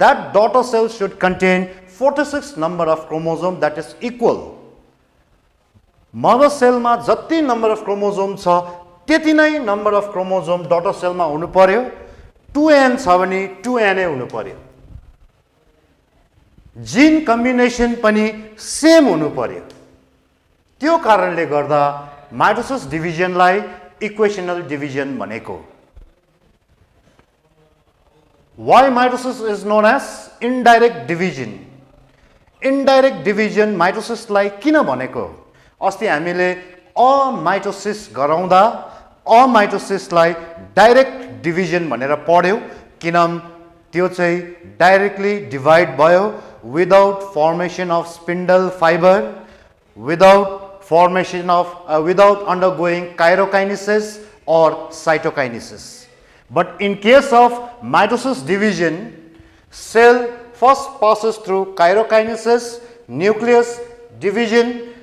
that daughter cell should contain forty six number of chromosome that is equal mother सेलमा जति नम्बर अफ क्रोमोजोम छ त्यति नै नम्बर अफ क्रोमोजोम डटर सेलमा हुनु पर्यो. टु एन छ भने टु एनै हुनु पर्यो. जिन कम्बिनेसन पनि सेम हुनु पर्यो। त्यो कारणले गर्दा माइटोसिस डिभिजनलाई इक्वेसनल डिभिजन भनेको। Why mitosis is known as indirect division indirect division माइटोसिसलाई किन भनेको? अस्ति हामीले अमाइटोसिस गराउँदा अमाइटोसिसलाई डाइरेक्ट डिभिजन भनेर पढ्यौँ किन त्यो चाहिँ डाइरेक्टली डिभाइड भयो without formation of spindle fiber, without formation of, uh, without undergoing chirokinesis or cytokinesis. But in case of mitosis division, cell first passes through chirokinesis, nucleus division,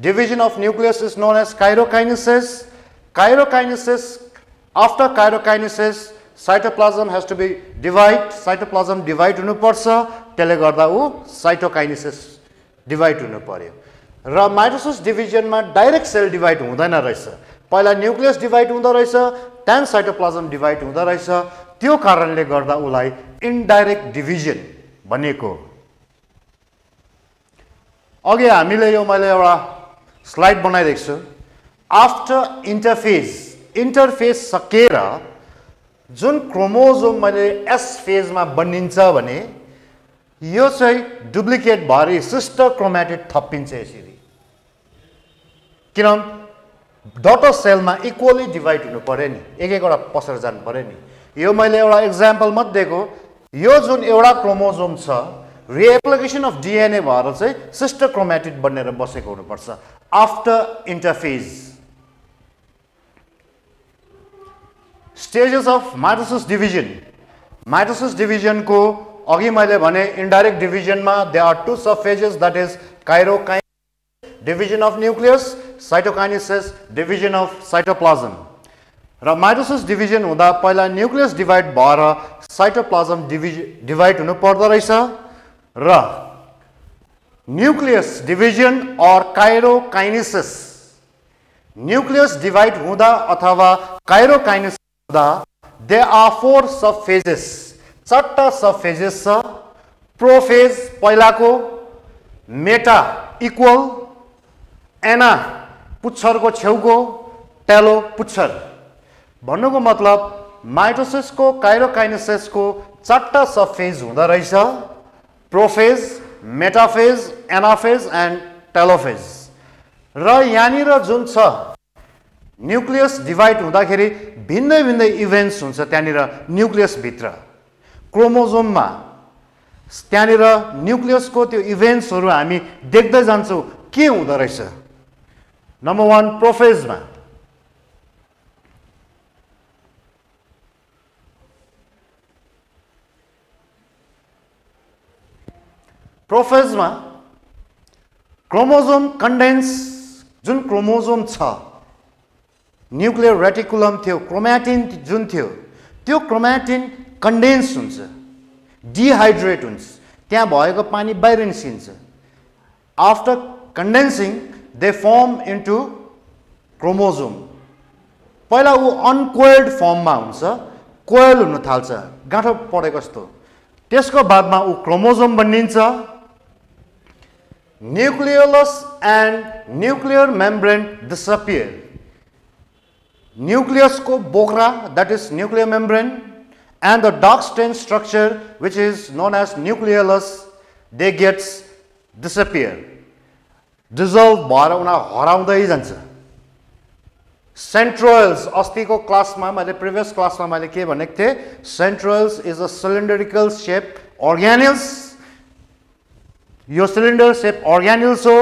division of nucleus is known as chirokinesis, chirokinesis, after chirokinesis cytoplasm has to be divide, cytoplasm divide हुनुपर्छ त्यसले गर्दा ऊ cytokinesis divide हुनु पर्यो। र mitosis डिभिजनमा direct cell divide हुँदैन रहेछ। पहिला न्युक्लियस डिभाइड हुँदो रहेछ त्यहाँदेखि साइटोप्लाजम डिभाइड हुँदो रहेछ। त्यो कारणले गर्दा उसलाई इन्डाइरेक्ट डिभिजन भनेको अघि हामीले यो मैले एउटा स्लाइड बनाइदिएको छु। आफ्टर इन्टरफेज इन्टरफेज सकेर जुन क्रोमोजोम मैले एस फेजमा बनिन्छ भने यो चाहिँ डुप्लिकेट भएर सिस्टर क्रोमेटिड थपिन्छ यसरी। किनभने डटर सेलमा इक्वली डिभाइड हुनु पऱ्यो नि एक एकवटा पसेर जानु पऱ्यो नि। यो मैले एउटा इक्जाम्पल मात्रै दिएको। यो जुन एउटा क्रोमोजोम छ रिएप्लिकेसन अफ डिएनए भएर चाहिँ सिस्टर क्रोमेटिड बनेर बसेको हुनुपर्छ। After interphase stages of mitosis division mitosis डिभिजनको अघि मैले भने indirect डिभिजनमा they are two sub phases that is karyokinesis division of nucleus cytokinesis division of cytoplasm र माइटोसिस डिभिजन हुँदा पहिला न्युक्लियस डिभाइड भएर साइटोप्लाजम डिभिज डिभाइड हुनु पर्दो रहेछ। र nucleus division or karyokinesis nucleus divide हुँदा अथवा karyokinesis they are four sub phases चारवटा सब फेजेस छ। प्रोफेज पहिलाको मेटा इक्वल एना पुच्छरको छेउको टेलो पुच्छर। भन्नुको मतलब माइटोसिसको काइरोकाइनेसिसको चारवटा सब फेज हुँदो रहेछ। Prophase metaphase anaphase and telophase र यहाँनिर जुन छ न्युक्लियस डिभाइड हुँदाखेरि भिन्दै भिन्दै इभेन्ट्स हुन्छ त्यहाँनिर न्युक्लियसभित्र क्रोमोजोममा त्यहाँनिर न्युक्लियसको त्यो इभेन्ट्सहरू हामी देख्दै जान्छौँ के हुँदो रहेछ? नम्बर वान प्रोफेजमा प्रोफेजमा क्रोमोजोम कन्डेन्स जुन क्रोमोजोम छ न्युक्लियर रेटिकुलम थियो क्रोमेटिन जुन थियो त्यो क्रोमेटिन कन्डेन्स हुन्छ डिहाइड्रेट हुन्छ त्यहाँ भएको पानी बाहिर निस्किन्छ after condensing they form into chromosome पहिला ऊ अनकोइल्ड फर्ममा हुन्छ कोयल हुन थाल्छ गाँठो परेको जस्तो। त्यसको बादमा ऊ क्रोमोजोम बनिन्छ। Nucleolus and nuclear membrane disappear nucleus ko bogra that is nuclear membrane and the dark stain structure which is known as nucleolus they gets disappear dissolve भएर उनीहरू हराउँदै जान्छ सेन्ट्रोयल्स अस्तिको क्लासमा मैले प्रिभियस क्लासमा मैले के भनेको थिएँ सेन्ट्रोयल्स इज अ सिलिन्डरिकल सेप अर्ग्यानिल्स यो सिलिन्डर सेप अर्ग्यानिल्स हो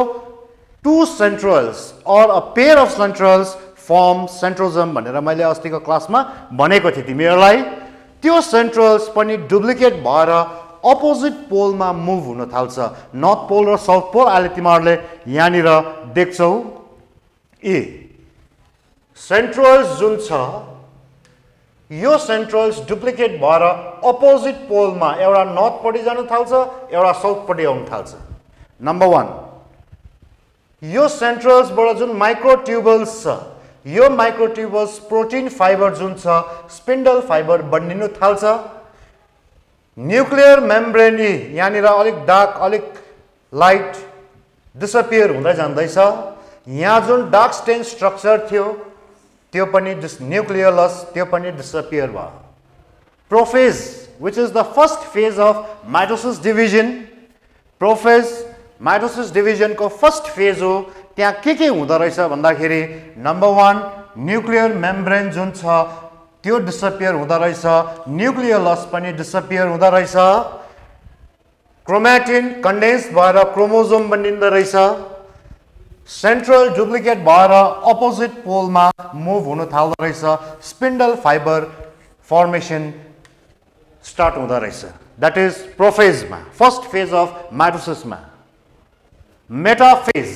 two centrioles are a pair of centrioles form centrosome भनेर मैले अस्तिको क्लासमा भनेको थिएँ तिमीहरूलाई। त्यो सेन्ट्रल्स पनि डुप्लिकेट भएर अपोजिट पोलमा मुभ हुन थाल्छ। नर्थ पोल र साउथ पोल अहिले तिमीहरूले यहाँनिर देख्छौ। ए सेन्ट्रल्स जुन छ यो सेन्ट्रल्स डुप्लिकेट भएर अपोजिट पोलमा एउटा नर्थपट्टि जान थाल्छ एउटा साउथपट्टि आउनु थाल्छ। नम्बर वान यो सेन्ट्रल्सबाट जुन माइक्रोट्युबल्स छ यो माइक्रोट्युबल्स प्रोटिन फाइबर जुन छ स्पिन्डल फाइबर बनिनु थाल्छ न्युक्लियर मेम्ब्रेनी यहाँनिर अलिक डार्क अलिक लाइट डिसपियर हुँदै जाँदैछ यहाँ जुन डार्क स्टेन स्ट्रक्चर थियो त्यो पनि डिस न्युक्लियलस त्यो पनि डिसपियर भयो prophase which is the first phase of mitosis division prophase mitosis डिभिजनको first phase हो त्यहाँ के के हुँदो रहेछ भन्दाखेरि नम्बर वान न्युक्लियर मेम्ब्रेन जुन छ त्यो डिसपियर हुँदो रहेछ। न्युक्लियलस पनि डिसपियर हुँदो रहेछ। क्रोमेटिन कन्डेन्स भएर क्रोमोजोम बनिँदो रहेछ। सेन्ट्रल डुप्लिकेट भएर अपोजिट पोलमा मुभ हुन थाल्दो रहेछ। स्पिन्डल फाइबर फर्मेसन स्टार्ट हुँदो रहेछ। द्याट इज प्रोफेजमा first phase of माइटोसिसमा metaphase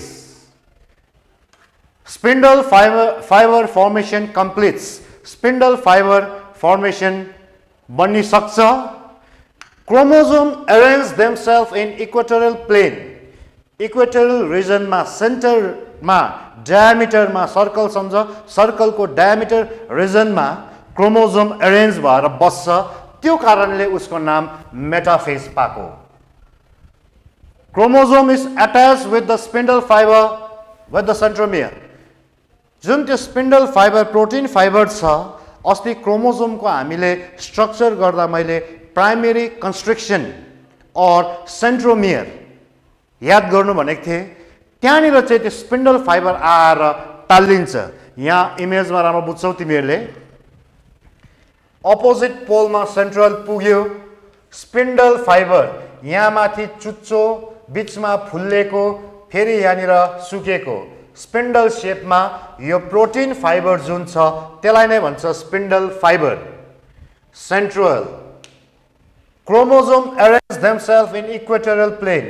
Formation completes. Spindle fiber formation bani saksa. Chromosome arrange themselves in equatorial plane. Equatorial region ma center ma डायमिटरमा circle सम्झ सर्कलको डायमिटर रिजनमा क्रोमोजोम एरेन्ज भएर बस्छ त्यो कारणले उसको नाम मेटाफेज पाएको chromosome is attach with the spindle fibre with the centromere जुन त्यो स्पिन्डल फाइबर प्रोटिन फाइबर छ अस्ति क्रोमोजोमको हामीले स्ट्रक्चर गर्दा मैले प्राइमेरी कन्स्ट्रक्सन अर सेन्ट्रोमियर याद गर्नु भनेको थिएँ। त्यहाँनिर चाहिँ त्यो स्पिन्डल फाइबर आएर टालिन्छ। यहाँ इमेजमा राम्रो बुझ्छौ तिमीहरूले। अपोजिट पोलमा सेन्ट्रल पुग्यो। स्पिन्डल फाइबर यहाँ माथि चुच्चो बिचमा फुल्लेको फेरि यहाँनिर सुकेको। स्पिन्डल सेपमा यो प्रोटिन फाइबर जुन छ त्यसलाई नै भन्छ spindle fibre. Central chromosome arrange themselves in equatorial plane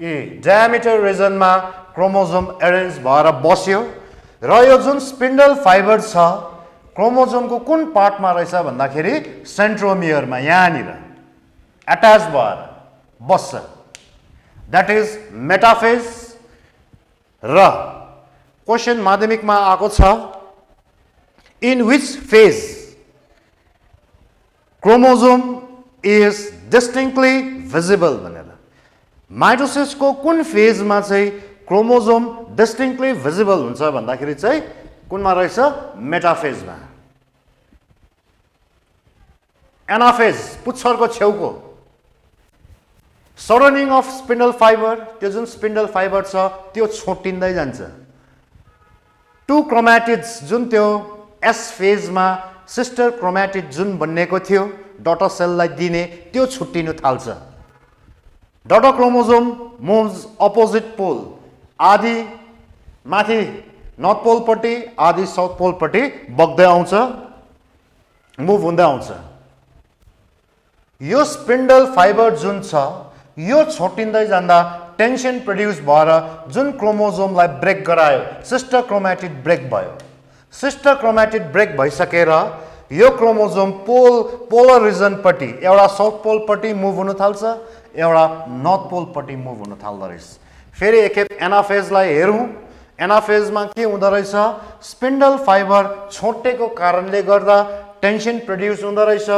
यी डायमिटर रिजनमा क्रोमोजोम एरेन्ज भएर बस्यो। र यो जुन स्पिन्डल फाइबर छ क्रोमोजोमको कुन पार्टमा रहेछ भन्दाखेरि सेन्ट्रोमियरमा यहाँनिर। एट्याच भएर बस्छ। द्याट इज मेटाफेज र क्वेसन माध्यमिकमा आएको छ in which phase chromosome is distinctly visible भनेर माइटोसिसको कुन फेजमा चाहिँ क्रोमोजोम डिस्टिङली भिजिबल हुन्छ भन्दाखेरि चाहिँ कुनमा रहेछ मेटाफेजमा एनाफेज पुच्छरको छेउको सडनिङ अफ स्पिन्डल फाइबर त्यो जुन स्पिन्डल फाइबर छ त्यो छोटिँदै जान्छ टु क्रोमेटिड्स जुन त्यो एस फेजमा सिस्टर क्रोमेटिड जुन बनिएको थियो डटर सेललाई दिने त्यो छुट्टिनु थाल्छ। Daughter chromosome moves opposite pole. आदि माथि नर्थ पोलपट्टि आदि साउथ पोलपट्टि बग्दै आउँछ मुभ हुँदै आउँछ। यो स्पिन्डल फाइबर जुन छ यो छोटिँदै जाँदा टेन्सन प्रड्युस भएर जुन क्रोमोजोमलाई ब्रेक गरायो सिस्टर क्रोमेटिड ब्रेक भयो। सिस्टर क्रोमेटिड ब्रेक भइसकेर यो क्रोमोजोम पोल पोलर रिजनपट्टि एउटा साउथ पोलपट्टि मुभ हुन थाल्छ एउटा नर्थ पोलपट्टि मुभ हुन थाल्दो रहेछ। फेरि एकखेप एनाफेजलाई हेरौँ। एनाफेजमा के हुँदो रहेछ? स्पिन्डल फाइबर छोटेको कारणले गर्दा टेन्सन प्रड्युस हुँदो रहेछ।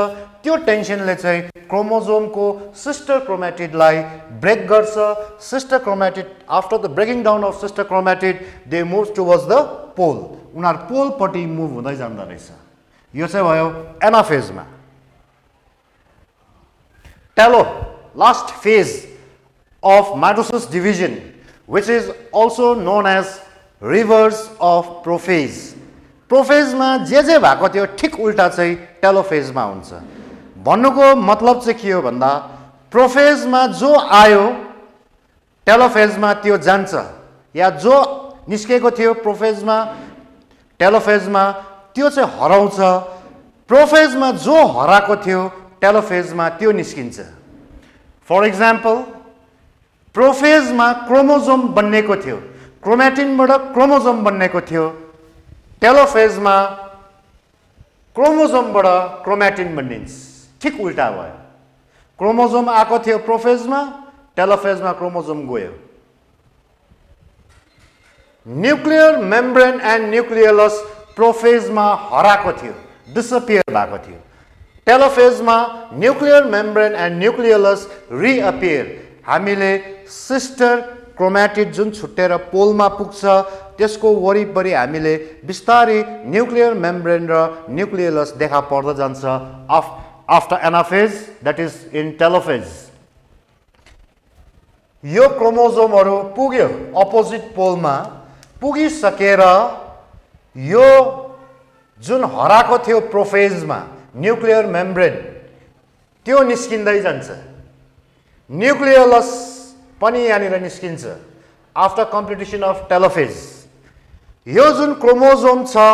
त्यो टेन्सनले चाहिँ क्रोमोजोमको सिस्टर क्रोमेटिडलाई ब्रेक गर्छ। Sister chromatid after the breaking down of sister chromatid they move towards the pole उनीहरू पोलपट्टि मुभ हुँदै जाँदो रहेछ। यो चाहिँ भयो एनाफेजमा। टेलो last phase of mitosis division which is also known as reverse of prophase प्रोफेजमा जे जे भएको थियो ठिक उल्टा चाहिँ टेलोफेजमा हुन्छ। भन्नुको मतलब चाहिँ के हो भन्दा प्रोफेजमा जो आयो टेलोफेजमा त्यो जान्छ। या जो निस्केको थियो प्रोफेजमा टेलोफेजमा त्यो चाहिँ हराउँछ। प्रोफेजमा जो हराएको थियो टेलोफेजमा त्यो निस्किन्छ। फर इक्जाम्पल प्रोफेजमा क्रोमोजोम बन्नेको थियो। क्रोमेटिनबाट क्रोमोजोम बन्नेको थियो। टेलोफेजमा क्रोमोजोमबाट क्रोमेटिन बनिन्छ। ठिक उल्टा भयो क्रोमोजोम आएको थियो प्रोफेजमा टेलोफेजमा क्रोमोजोम गयो न्युक्लियर मेम्ब्रेन एन्ड न्युक्लियलस प्रोफेजमा हराएको थियो डिसअपियर भएको थियो टेलोफेजमा nuclear membrane and nucleolus reappear हामीले सिस्टर क्रोमेटिड जुन छुट्टेर पोलमा पुग्छ त्यसको वरिपरि हामीले बिस्तारै न्युक्लियर मेम्ब्रेन र न्युक्लियलस देखा पर्दै जान्छ of after anaphase that is in telophase यो क्रोमोजोमहरू पुग्यो अपोजिट पोलमा पुगिसकेर यो जुन हराएको थियो प्रोफेजमा न्युक्लियर मेम्ब्रेन त्यो निस्किँदै जान्छ। न्युक्लियलस पनि यहाँनिर निस्किन्छ आफ्टर कम्पिटिसन अफ टेलोफेज यो जुन क्रोमोजोम छ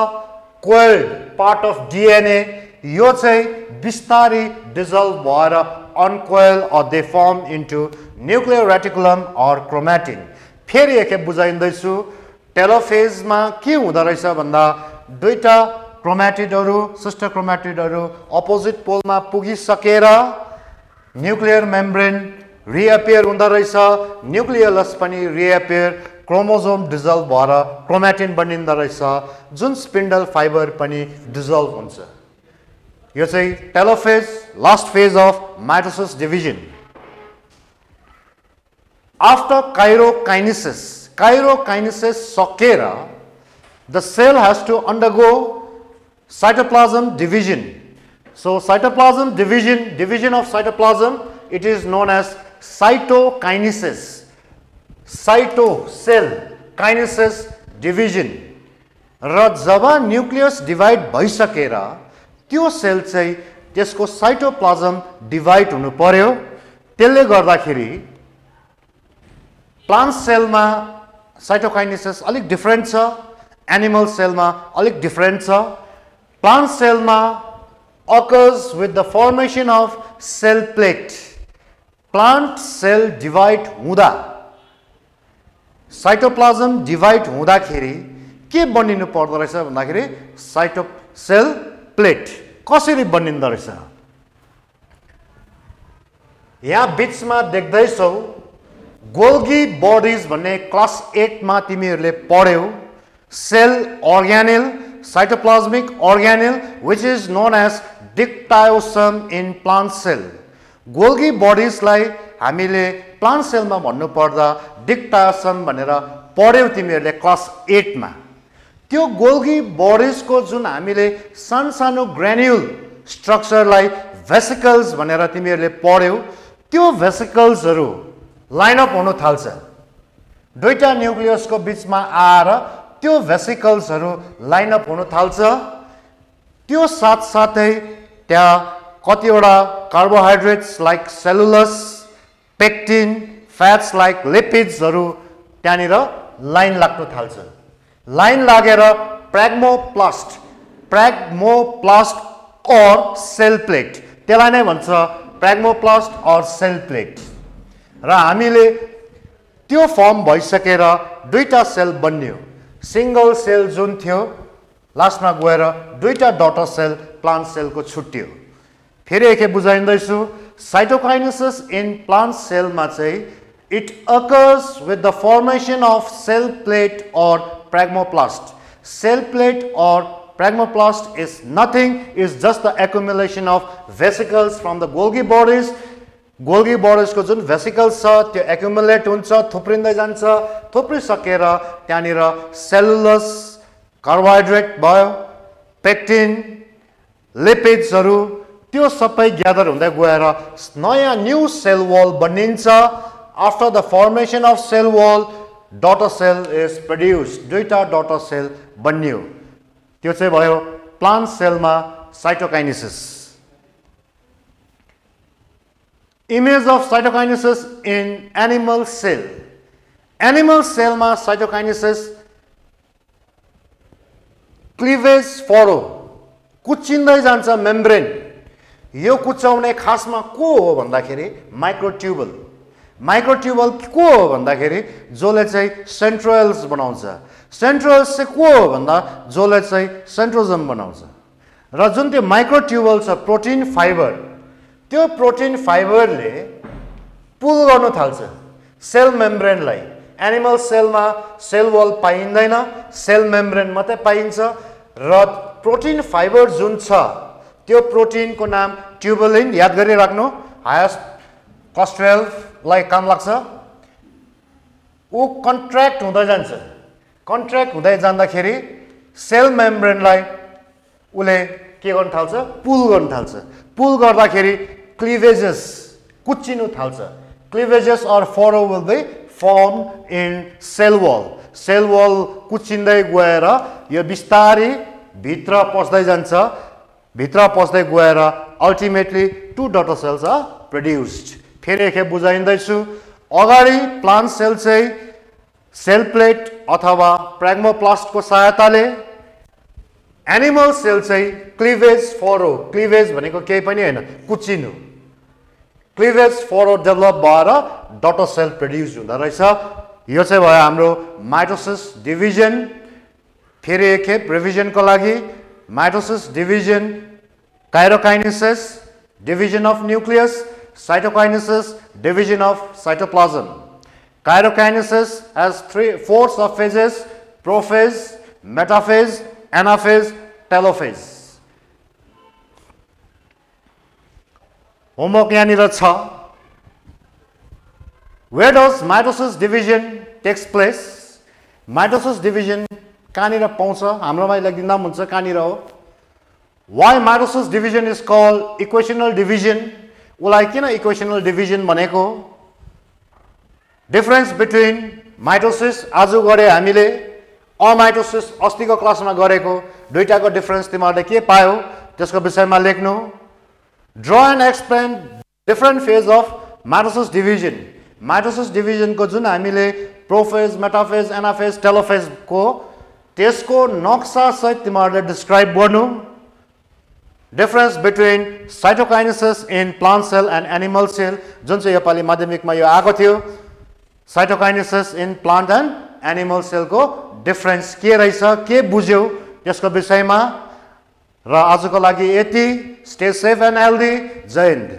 कोल्ड पार्ट अफ डिएनए यो चाहिँ बिस्तारै डिजल्भ भएर uncoil or they form into nuclear reticulum or chromatin फेरि एकखेप बुझाइँदैछु टेलोफेजमा के हुँदो रहेछ भन्दा दुईवटा क्रोमेटिडहरू सिस्टर क्रोमेटिडहरू अपोजिट पोलमा पुगिसकेर न्युक्लियर मेम्ब्रेन रिएपियर हुँदो रहेछ। न्युक्लियलस पनि रिएपियर क्रोमोजोम डिजल्भ भएर क्रोमेटिन बनिँदो रहेछ। जुन स्पिन्डल फाइबर पनि डिजल्भ हुन्छ। यो चाहिँ telophase last phase of mitosis division after karyokinesis karyokinesis सकेर the cell has to undergo cytoplasm division. So cytoplasm division, division of cytoplasm, it is known as cytokinesis. Cyto, cell, kinesis, division. र जब nucleus divide भइसकेर त्यो sale चाहिँ त्यसको cytoplasm divide हुनु पर्यो त्यसले गर्दाखेरि प्लान्ट सेलमा साइटोकाइनेसिस अलिक डिफ्रेन्ट छ एनिमल सेलमा अलिक डिफ्रेन्ट छ Plant cell occurs with the formation of cell plate. Plant cell divide हुँदा साइटोप्लाजम डिभाइड हुँदाखेरि के बनिनु पर्दो रहेछ भन्दाखेरि साइटो सेल प्लेट कसरी बनिँदो रहेछ यहाँ बिचमा देख्दैछौ गोल्गी बडिज भन्ने क्लास एटमा तिमीहरूले पढ्यौ cell organelle cytoplasmic organelle which is known as dictyosome in plant cell. Golgi बडिजलाई हामीले प्लान्ट सेलमा भन्नुपर्दा डिक्टासम भनेर पढ्यौ तिमीहरूले क्लास एटमा त्यो गोल्गी बडिजको जुन हामीले सानसानो ग्रेन्युल स्ट्रक्चरलाई भेसिकल्स भनेर तिमीहरूले पढ्यौ त्यो भेसिकल्सहरू लाइनअप हुन थाल्छ। दुईवटा न्युक्लियसको बिचमा आएर त्यो भेसिकल्सहरू लाइनअप हुन थाल्छ। त्यो साथसाथै त्यहाँ कतिवटा carbohydrates like cellulose pectin fats like लिपिड्सहरू त्यहाँनिर लाइन लाग्न थाल्छ। लाइन लागेर phragmoplast phragmoplast or cell plate त्यसलाई नै भन्छ प्र्याग्मोप्लास्ट अर सेल प्लेट र हामीले त्यो फर्म भइसकेर दुईवटा सेल बन्यो। सिङ्गल सेल जुन थियो लास्टमा गएर दुईवटा डटर सेल प्लान्ट सेलको छुट्टियो फेरि एकखेप बुझाइँदैछु साइटोकाइनेसिस इन प्लान्ट सेलमा चाहिँ it occurs with the formation of cell plate or phragmoplast cell plate or phragmoplast is nothing is just the accumulation of vesicles from the Golgi bodies Golgi बर्डर्सको जुन भेसिकल्स छ त्यो accumulate हुन्छ थुप्रिँदै जान्छ थुप्रिसकेर त्यहाँनिर cellulose carbohydrate भयो pectin लिपिड्सहरू त्यो सबै gather हुँदै गएर नयाँ न्यू सेल वाल बनिन्छ after the formation of cell wall daughter cell is produce दुईवटा डटर सेल बनियो। त्यो चाहिँ भयो प्लान्ट सेलमा cytokinesis image of cytokinesis in animal cell. Animal cellमा साइटोकाइनेसिस क्लिभेज फरो कुचिँदै जान्छ मेम्ब्रेन यो कुचाउने खासमा को हो भन्दाखेरि माइक्रोट्युबल माइक्रोट्युबल को हो भन्दाखेरि जसले चाहिँ सेन्ट्रोयल्स बनाउँछ। सेन्ट्रोयल्स चाहिँ को हो भन्दा जसले चाहिँ सेन्ट्रोजम बनाउँछ। र जुन त्यो माइक्रोट्युबल छ प्रोटिन फाइबर त्यो प्रोटिन फाइबरले पुल गर्नु थाल्छ। सेल मेम्ब्रेनलाई। एनिमल सेलमा सेल वल पाइँदैन सेल मेम्ब्रेन मात्रै पाइन्छ। र प्रोटिन फाइबर जुन छ त्यो प्रोटिनको नाम ट्युबलिन याद गरिराख्नु। हायस्ट क्लास टुवेल्भलाई काम लाग्छ? ऊ कन्ट्र्याक्ट हुँदै जान्छ। कन्ट्र्याक्ट हुँदै जाँदाखेरि सेल मेम्ब्रेनलाई उसले के गर्नु थाल्छ? पुल गर्नु थाल्छ। पुल गर्दाखेरि cleavages कुचिनु थाल्छ। Cleavages or furrow will be form in cell wall cell wall कुचिँदै गएर यो बिस्तारै भित्र पस्दै जान्छ। भित्र पस्दै गएर ultimately two daughter cells are produced फेरि एकखेप बुझाइँदैछु। अगाडि प्लान्ट सेल चाहिँ सेल प्लेट अथवा प्र्याग्मोप्लास्टको सहायताले एनिमल सेल चाहिँ क्लिभेज फरो क्लिभेज भनेको केही पनि होइन कुचिनु। क्लिभेज फरो डेभलप भएर डटर सेल प्रड्युस हुँदो रहेछ। यो चाहिँ भयो हाम्रो माइटोसिस डिभिजन फेरि एकखेप रिभिजनको लागि mitosis division karyokinesis division of nucleus Cytokinesis division of cytoplasm Chirokinesis has three, four subphases, prophase, metaphase, anaphase, telophase. Homework यहाँनिर छ where does mitosis division takes place mitosis division कहाँनिर पाउँछ हाम्रोमा लेखिदिँदा पनि हुन्छ कहाँनिर हो why mitosis division is call equational division उसलाई किन इक्वेसनल डिभिजन भनेको डिफरेन्स बिट्विन माइटोसिस आज गरे हामीले अमाइटोसिस अस्तिको क्लासमा गरेको दुइटाको डिफरेन्स तिमीहरूले के पायो त्यसको विषयमा लेख्नु draw and explain different phase of mitosis division mitosis डिभिजनको जुन हामीले प्रोफेज मेटाफेज एनाफेज टेलोफेजको त्यसको नक्सासहित तिमीहरूले डिस्क्राइब गर्नु difference between cytokinesis in plant cell and animal cell जुन चाहिँ योपालि माध्यमिकमा यो आएको थियो cytokinesis in plant and animal सेलको difference के रहेछ के बुझ्यौ त्यसको विषयमा र आजको लागि यति स्टे सेफ एन्ड हेल्दी जय हिन्द।